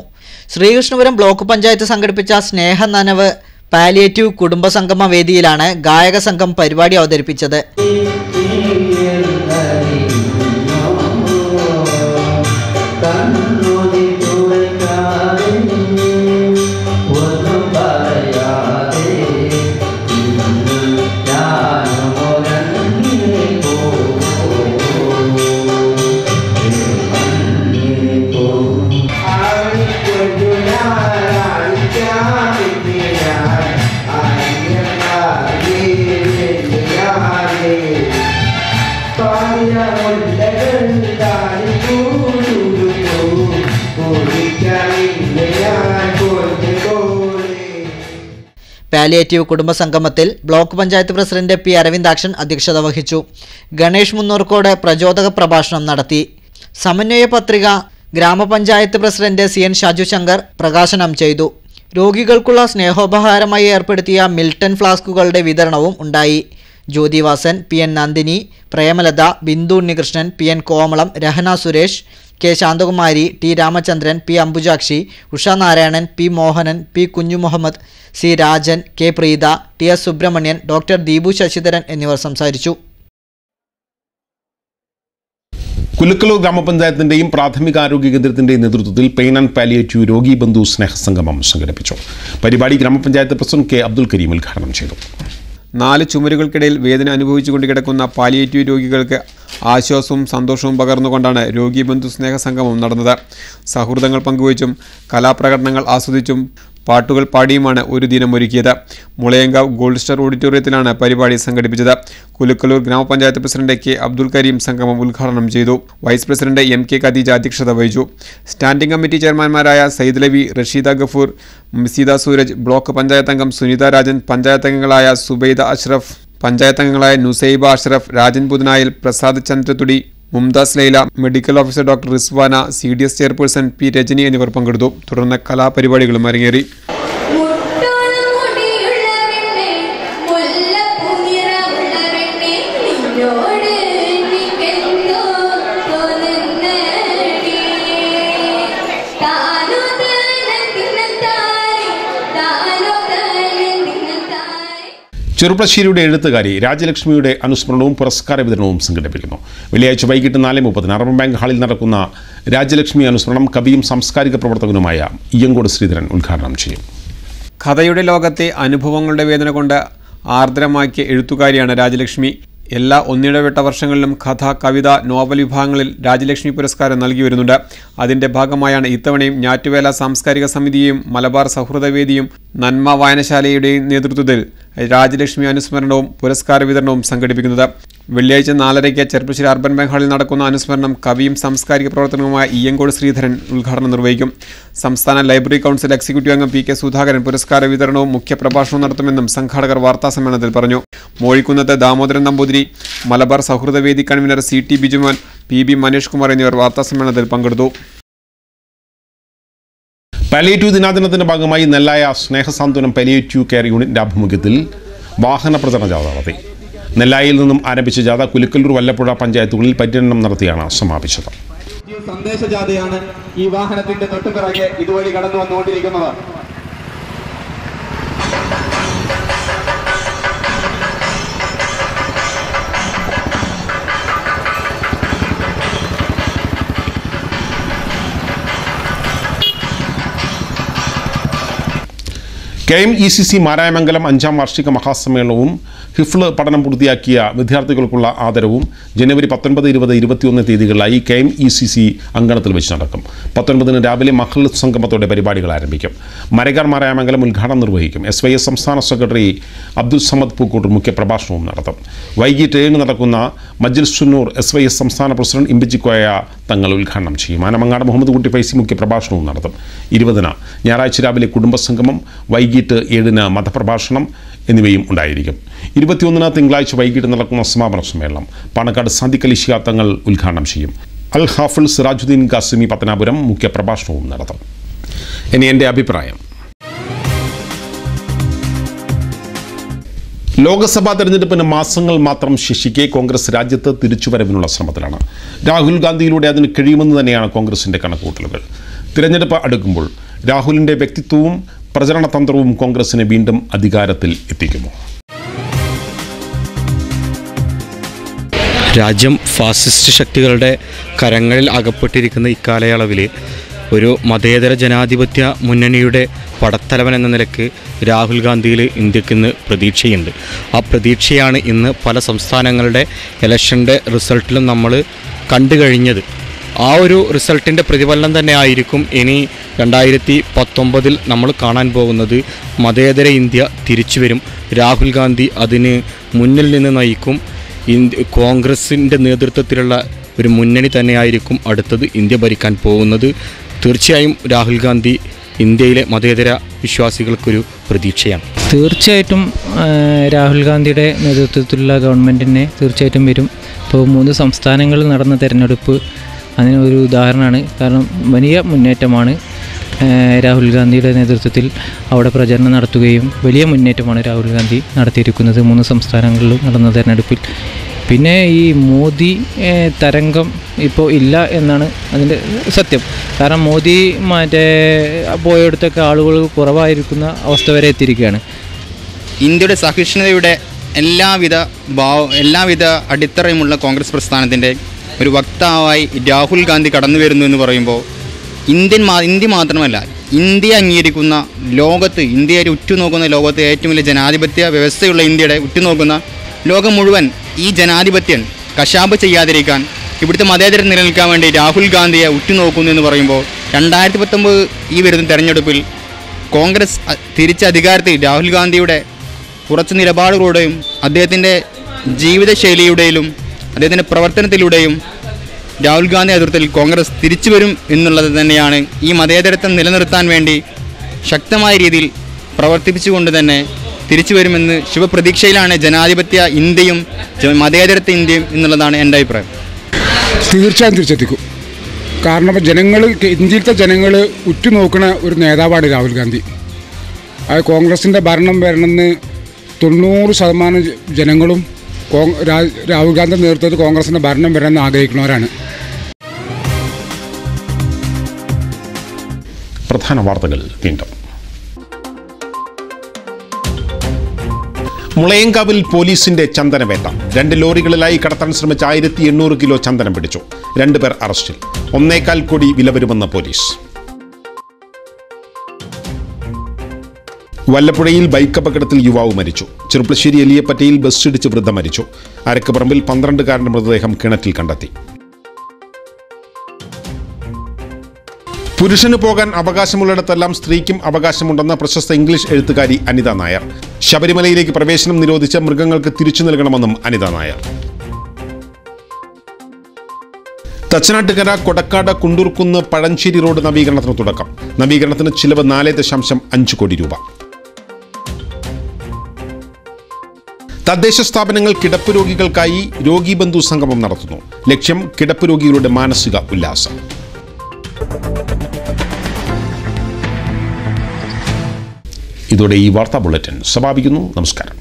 ശ്രീകൃഷ്ണപുരം ബ്ലോക്ക് പഞ്ചായത്ത് സംഘടിപ്പിച്ച സ്നേഹ നനവ് പാലിയേറ്റീവ് കുടുംബസംഗമ വേദിയിലാണ് ഗായക സംഘം പരിപാടി അവതരിപ്പിച്ചത്. Palliative കുടുംബസംഗമത്തിൽ block panchayat president P Aravindakshan അധ്യക്ഷത വഹിച്ചു. ഗണേഷ് മുന്നൂർക്കോട് പ്രചോദക പ്രഭാഷണം നടത്തി. സമന്വയ പത്രിക ഗ്രാമപഞ്ചായത്ത് president C N Shaju Sankar പ്രകാശനം ചെയ്തു. രോഗികൾക്കുള്ള സ്നേഹോപഹാരമായി ഏർപ്പെടുത്തിയ മിൽട്ടൺ ഫ്ലാസ്കുകളുടെ വിതരണവും ഉണ്ടായി. Jyothivasan P N Nandini Premalatha Bindu Unnikrishnan P N Komalam Rahana Suresh K Santhakumari T Ramachandran P Ambujakshi Usha Narayanan P Mohanan P Kunju Muhammed C Rajan K Preetha T S Subrahmanyan doctor Deepu Sasidharan എന്നിവർ സംസാരിച്ചു. കുലുക്കലൂർ ഗ്രാമപഞ്ചായത്തിന്റെയും പ്രാഥമികാരോഗ്യ കേന്ദ്രത്തിന്റെയും നേതൃത്വത്തിൽ പെയിൻ ആൻഡ് പാലിയേറ്റീവ് രോഗി ബന്ധു സ്നേഹ സംഗമം സംഘടിപ്പിച്ചു. പരിപാടി ഗ്രാമപഞ്ചായത്ത് പ്രസിഡന്റ് കെ അബ്ദുൽ കരീം ഉദ്ഘാടനം ചെയ്തു. നാല് ചുമരുകൾക്കിടയിൽ വേദന അനുഭവിച്ചുകൊണ്ട് കിടക്കുന്ന പാലിയേറ്റീവ് രോഗികൾക്ക് ആശ്വാസവും സന്തോഷവും പകർന്നുകൊണ്ടാണ് രോഗി ബന്ധു സ്നേഹ സംഗമം നടന്നത്. സൗഹൃദങ്ങൾ പങ്കുവച്ചും കലാപ്രകടനങ്ങൾ ആസ്വദിച്ചും പാട്ടുകൾ പാടിയുമാണ് ഒരു ദിനം ഒരുക്കിയത്. മുളയങ്കാവ് ഗോൾഡ് സ്റ്റാർ ഓഡിറ്റോറിയത്തിലാണ് പരിപാടി സംഘടിപ്പിച്ചത്. കുലുക്കലൂർ ഗ്രാമപഞ്ചായത്ത് പ്രസിഡന്റ് കെ അബ്ദുൽ കരീം സംഗമം ഉദ്ഘാടനം ചെയ്തു. Vice president M K Khadeeja അധ്യക്ഷത വഹിച്ചു. സ്റ്റാൻഡിംഗ് കമ്മിറ്റി ചെയർമാൻമാരായ സയ്യിദ് ലവി റഷീദ ഗഫൂർ മിസീദ സൂരജ് ബ്ലോക്ക് പഞ്ചായത്ത് അംഗം സുനിത രാജൻ പഞ്ചായത്ത് അംഗങ്ങളായ സുബൈദ അഷ്റഫ് പഞ്ചായത്ത് അംഗങ്ങളായ Nusaiba Ashraf Rajan Puthunayil Prasad Chandrathudi Mumtaz Laila medical officer doctor Rizwana C D S chairperson P Rajani എന്നിവർ പങ്കെടുത്തു. തുടർന്ന് കലാപരിപാടികളും അരങ്ങേറി. ചെറുപ്പശ്ശേരിയുടെ എഴുത്തുകാരി രാജലക്ഷ്മിയുടെ അനുസ്മരണവും പുരസ്കാര വിതരണവും സംഘടിപ്പിക്കുന്നു. വെള്ളിയാഴ്ച വൈകിട്ട് നാല് മുപ്പതിന് അർബൻ ബാങ്ക് ഹാളിൽ നടക്കുന്ന രാജലക്ഷ്മി അനുസ്മരണം കവിയും സാംസ്കാരിക പ്രവർത്തകനുമായ ഇയ്യങ്കോട് ശ്രീധരൻ ഉദ്ഘാടനം ചെയ്യും. കഥയുടെ ലോകത്തെ അനുഭവങ്ങളുടെ വേദന കൊണ്ട് ആർദ്രമാക്കിയ എഴുത്തുകാരിയാണ് രാജലക്ഷ്മി. എല്ലാ ഒന്നിടവിട്ട വർഷങ്ങളിലും കഥ കവിത നോവൽ വിഭാഗങ്ങളിൽ രാജലക്ഷ്മി പുരസ്കാരം നൽകി വരുന്നുണ്ട്. അതിന്റെ ഭാഗമായാണ് ഇത്തവണയും ഞാറ്റുവേല സാംസ്കാരിക സമിതിയും മലബാർ സൗഹൃദവേദിയും നന്മ വായനശാലയുടെയും നേതൃത്വത്തിൽ രാജലക്ഷ്മി അനുസ്മരണവും പുരസ്കാര വിതരണവും സംഘടിപ്പിക്കുന്നത്. വെള്ളിയാഴ്ച നാലരയ്ക്ക് ചെറുപ്പശ്ശേരി അർബൻ ബാങ്ക് ഹാളിൽ നടക്കുന്ന അനുസ്മരണം കവിയും സാംസ്കാരിക പ്രവർത്തനവുമായ ഇയ്യങ്കോട് ശ്രീധരൻ ഉദ്ഘാടനം നിർവഹിക്കും. സംസ്ഥാന ലൈബ്രറി കൗൺസിൽ എക്സിക്യൂട്ടീവ് അംഗം പി കെ സുധാകരൻ പുരസ്കാര വിതരണവും മുഖ്യപ്രഭാഷണവും നടത്തുമെന്നും സംഘാടകർ വാർത്താസമ്മേളനത്തിൽ പറഞ്ഞു. Mozhikunnath Damodaran Namboothiri Malabar സൗഹൃദവേദി convener C T Bijumon P B Maneesh Kumar എന്നിവർ വാർത്താസമ്മേളനത്തിൽ പങ്കെടുത്തു. പാലിയേറ്റീവ് ദിനാചരണത്തിന്റെ ഭാഗമായി നെല്ലായ സ്നേഹസാന്ത്വനം പാലിയേറ്റീവ് കെയർ യൂണിറ്റിന്റെ ആഭിമുഖ്യത്തിൽ വാഹന പ്രചരണ ജാഥ നടത്തി. നെല്ലായിൽ നിന്നും ആരംഭിച്ച ജാഥ കുലുക്കല്ലൂർ വല്ലപ്പുഴ പഞ്ചായത്തുകളിൽ പര്യടനം നടത്തിയാണ് സമാപിച്ചത്. സന്ദേശജാഥയാണ് ഈ വാഹനത്തിന്റെ തൊട്ടുപിറകെ ഇതുവഴി കടന്നു വന്നുകൊണ്ടിരിക്കുന്നത് K M E C C Marayamangalam അഞ്ചാം വാർഷിക മഹാസമ്മേളനവും ഹിഫ്ള് പഠനം പൂർത്തിയാക്കിയ വിദ്യാർത്ഥികൾക്കുള്ള ആദരവും ജനുവരി പത്തൊൻപത് ഇരുപത് ഇരുപത്തിയൊന്ന് തീയതികളിലായി K M E C C അങ്കണത്തിൽ വെച്ച് നടക്കും. പത്തൊൻപതിന് രാവിലെ മഹൽ സംഗമത്തോടെ പരിപാടികൾ ആരംഭിക്കും. മരകാർ മാരായമംഗലം ഉദ്ഘാടനം നിർവഹിക്കും. എസ് വൈ എസ് സംസ്ഥാന സെക്രട്ടറി അബ്ദുൽ സമദ് പൂക്കൂട്ടർ മുഖ്യപ്രഭാഷണവും നടത്തും. വൈകിട്ട് ഏഴിന് നടക്കുന്ന മജ്ലിൽ സുന്നൂർ എസ് വൈ എസ് സംസ്ഥാന പ്രസിഡന്റ് ഇമ്പിച്ചിക്കോയ തങ്ങൾ ഉദ്ഘാടനം ചെയ്യും. ആനമങ്ങാട് മുഹമ്മദ് കുട്ടി ഫൈസി മുഖ്യപ്രഭാഷണവും നടത്തും. ഇരുപതിന് ഞായറാഴ്ച രാവിലെ കുടുംബസംഗമം വൈകിട്ട് ഏഴിന് മതപ്രഭാഷണം എന്നിവയും ഉണ്ടായിരിക്കും. ഇരുപത്തിയൊന്നിന് തിങ്കളാഴ്ച വൈകിട്ട് നടക്കുന്ന സമാപന സമ്മേളനം പാണക്കാട് സാദിഖ് ശിയാത്തങ്ങൾ തങ്ങൾ ഉദ്ഘാടനം ചെയ്യും. അൽ ഹാഫിൾ സിറാജുദ്ദീൻ ഖാസിമി പത്തനാപുരം മുഖ്യപ്രഭാഷണവും നടത്തും. ഇനി എന്റെ അഭിപ്രായം. ലോക്സഭാ തെരഞ്ഞെടുപ്പിന് മാസങ്ങൾ മാത്രം ശേഷിക്കെ കോൺഗ്രസ് രാജ്യത്ത് തിരിച്ചുവരവിനുള്ള ശ്രമത്തിലാണ്. രാഹുൽ ഗാന്ധിയിലൂടെ അതിന് കഴിയുമെന്ന് തന്നെയാണ് കോൺഗ്രസിന്റെ കണക്കുകൂട്ടലുകൾ. തിരഞ്ഞെടുപ്പ് അടുക്കുമ്പോൾ രാഹുലിന്റെ വ്യക്തിത്വവും പ്രചരണ തന്ത്രവും കോൺഗ്രസിനെ വീണ്ടും അധികാരത്തിൽ എത്തിക്കുമോ? രാജ്യം ഫാസിസ്റ്റ് ശക്തികളുടെ കരങ്ങളിൽ അകപ്പെട്ടിരിക്കുന്ന ഇക്കാലയളവിൽ ഒരു മതേതര ജനാധിപത്യ മുന്നണിയുടെ പടത്തലവൻ എന്ന നിലയ്ക്ക് രാഹുൽ ഗാന്ധിയിൽ ഇന്ത്യയ്ക്ക് ഇന്ന് പ്രതീക്ഷയുണ്ട്. ആ പ്രതീക്ഷയാണ് ഇന്ന് പല സംസ്ഥാനങ്ങളുടെ ഇലക്ഷന്റെ റിസൾട്ടിലും നമ്മൾ കണ്ടു കഴിഞ്ഞത്. ആ ഒരു റിസൾട്ടിന്റെ പ്രതിഫലനം തന്നെ ആയിരിക്കും ഇനി രണ്ടായിരത്തി പത്തൊമ്പതിൽ നമ്മൾ കാണാൻ പോകുന്നത്. മതേതര ഇന്ത്യ തിരിച്ചു വരും. രാഹുൽ ഗാന്ധി അതിന് മുന്നിൽ നിന്ന് നയിക്കും. ഇന്ത്യ കോൺഗ്രസിന്റെ നേതൃത്വത്തിലുള്ള ഒരു മുന്നണി തന്നെയായിരിക്കും അടുത്തത് ഇന്ത്യ ഭരിക്കാൻ പോകുന്നത്. തീർച്ചയായും രാഹുൽ ഗാന്ധി ഇന്ത്യയിലെ മതേതര വിശ്വാസികൾക്കൊരു പ്രതീക്ഷയാണ്. തീർച്ചയായിട്ടും രാഹുൽ ഗാന്ധിയുടെ നേതൃത്വത്തിലുള്ള ഗവൺമെന്റിനെ തീർച്ചയായിട്ടും വരും. ഇപ്പോൾ മൂന്ന് സംസ്ഥാനങ്ങളിൽ നടന്ന തിരഞ്ഞെടുപ്പ് അതിനൊരു ഉദാഹരണമാണ്. കാരണം വലിയ മുന്നേറ്റമാണ്. രാഹുൽ ഗാന്ധിയുടെ നേതൃത്വത്തിൽ അവിടെ പ്രചരണം നടത്തുകയും വലിയ മുന്നേറ്റമാണ് രാഹുൽ ഗാന്ധി നടത്തിയിരിക്കുന്നത്. മൂന്ന് സംസ്ഥാനങ്ങളിലും നടന്ന തെരഞ്ഞെടുപ്പിൽ. പിന്നെ ഈ മോദി തരംഗം ഇപ്പോൾ ഇല്ല എന്നാണ് അതിന്റെ സത്യം. കാരണം മോദി മറ്റേ പോയടുത്തൊക്കെ ആളുകൾ കുറവായിരിക്കുന്ന അവസ്ഥ വരെ എത്തിയിരിക്കുകയാണ്. ഇന്ത്യയുടെ സഹിഷ്ണുതയുടെ എല്ലാവിധ ഭാവ എല്ലാവിധ അടിത്തറയുമുള്ള കോൺഗ്രസ് പ്രസ്ഥാനത്തിന്റെ ഒരു വക്താവായി രാഹുൽ ഗാന്ധി കടന്നു വരുന്നു എന്ന് പറയുമ്പോൾ ഇന്ത്യൻ ഇന്ത്യ മാത്രമല്ല ഇന്ത്യ അംഗീകരിക്കുന്ന ലോകത്ത് ഇന്ത്യയെ ഉറ്റുനോക്കുന്ന ലോകത്ത് ഏറ്റവും വലിയ ജനാധിപത്യ വ്യവസ്ഥയുള്ള ഇന്ത്യയുടെ ഉറ്റുനോക്കുന്ന ലോകം മുഴുവൻ ഈ ജനാധിപത്യം കശാപ്പ് ചെയ്യാതിരിക്കാൻ ഇവിടുത്തെ മതേതരം നിലനിൽക്കാൻ വേണ്ടി രാഹുൽ ഗാന്ധിയെ ഉറ്റുനോക്കുന്നു എന്ന് പറയുമ്പോൾ രണ്ടായിരത്തി പത്തൊമ്പത് ഈ വരുന്ന തെരഞ്ഞെടുപ്പിൽ കോൺഗ്രസ് തിരിച്ച അധികാരത്തിൽ രാഹുൽ ഗാന്ധിയുടെ കുറച്ച് നിലപാടുകളുടെയും അദ്ദേഹത്തിന്റെ ജീവിതശൈലിയുടെയും അദ്ദേഹത്തിന്റെ പ്രവർത്തനത്തിലൂടെയും രാഹുൽ ഗാന്ധി നേതൃത്വത്തിൽ കോൺഗ്രസ് തിരിച്ചു വരും എന്നുള്ളത് തന്നെയാണ് ഈ മതേതരത്വം നിലനിർത്താൻ വേണ്ടി ശക്തമായ രീതിയിൽ പ്രവർത്തിപ്പിച്ചുകൊണ്ട് തന്നെ തിരിച്ചു വരുമെന്ന് ശുഭപ്രതീക്ഷയിലാണ് ജനാധിപത്യ ഇന്ത്യയും മതേതരത്വ ഇന്ത്യയും എന്നുള്ളതാണ് എന്റെ അഭിപ്രായം. തീർച്ചയായും തിരിച്ചെത്തിക്കും. കാരണം ജനങ്ങൾ ഇന്ത്യയിലത്തെ ജനങ്ങൾ ഉറ്റുനോക്കുന്ന ഒരു നേതാവാണ് രാഹുൽ ഗാന്ധി. അത് കോൺഗ്രസിന്റെ ഭരണം വരണമെന്ന് തൊണ്ണൂറ് ശതമാനം ജനങ്ങളും രാഹുൽ ഗാന്ധിയുടെ നേതൃത്വത്തിൽ കോൺഗ്രസിന്റെ ഭരണം വരണമെന്ന് ആഗ്രഹിക്കുന്നവരാണ്. പ്രധാന വാർത്തകൾ വീണ്ടും. മുളയങ്കാവിൽ പോലീസിന്റെ ചന്ദനവേട്ട. രണ്ട് ലോറികളിലായി കടത്താൻ ശ്രമിച്ച ആയിരത്തി എണ്ണൂറ് കിലോ ചന്ദനം പിടിച്ചു. രണ്ടുപേർ അറസ്റ്റിൽ. ഒന്നേകാൽ കോടി വില വരുമെന്ന് പോലീസ്. വല്ലപ്പുഴയിൽ ബൈക്ക് അപകടത്തിൽ യുവാവ് മരിച്ചു. ചെറുപ്പശ്ശേരി എലിയപ്പറ്റയിൽ ബസ് ഇടിച്ച് വൃദ്ധ മരിച്ചു. അരക്കുപറമ്പിൽ പന്ത്രണ്ടുകാരന്റെ മൃതദേഹം കിണറ്റിൽ കണ്ടെത്തി. പുരുഷന് പോകാൻ അവകാശമുള്ളിടത്തെല്ലാം സ്ത്രീക്കും അവകാശമുണ്ടെന്ന പ്രശസ്ത ഇംഗ്ലീഷ് എഴുത്തുകാരി അനിത നായർ. ശബരിമലയിലേക്ക് പ്രവേശനം നിരോധിച്ച മൃഗങ്ങൾക്ക് തിരിച്ചു നൽകണമെന്നും അനിത നായർ. തച്ചനാട്ടുകര കൊടക്കാട് കുണ്ടൂർക്കുന്ന് പഴഞ്ചേരി റോഡ് നവീകരണത്തിന് തുടക്കം. നവീകരണത്തിന് ചിലവ് നാല് ദശാംശം അഞ്ച് കോടി രൂപ. തദ്ദേശ സ്ഥാപനങ്ങൾ കിടപ്പ് രോഗികൾക്കായി രോഗീബന്ധു സംഗമം നടത്തുന്നു. ലക്ഷ്യം കിടപ്പ് രോഗികളുടെ മാനസിക ഉല്ലാസം. ഇതോടെ ഈ വാർത്താ ബുള്ളറ്റിൻ സമാപിക്കുന്നു. നമസ്കാരം.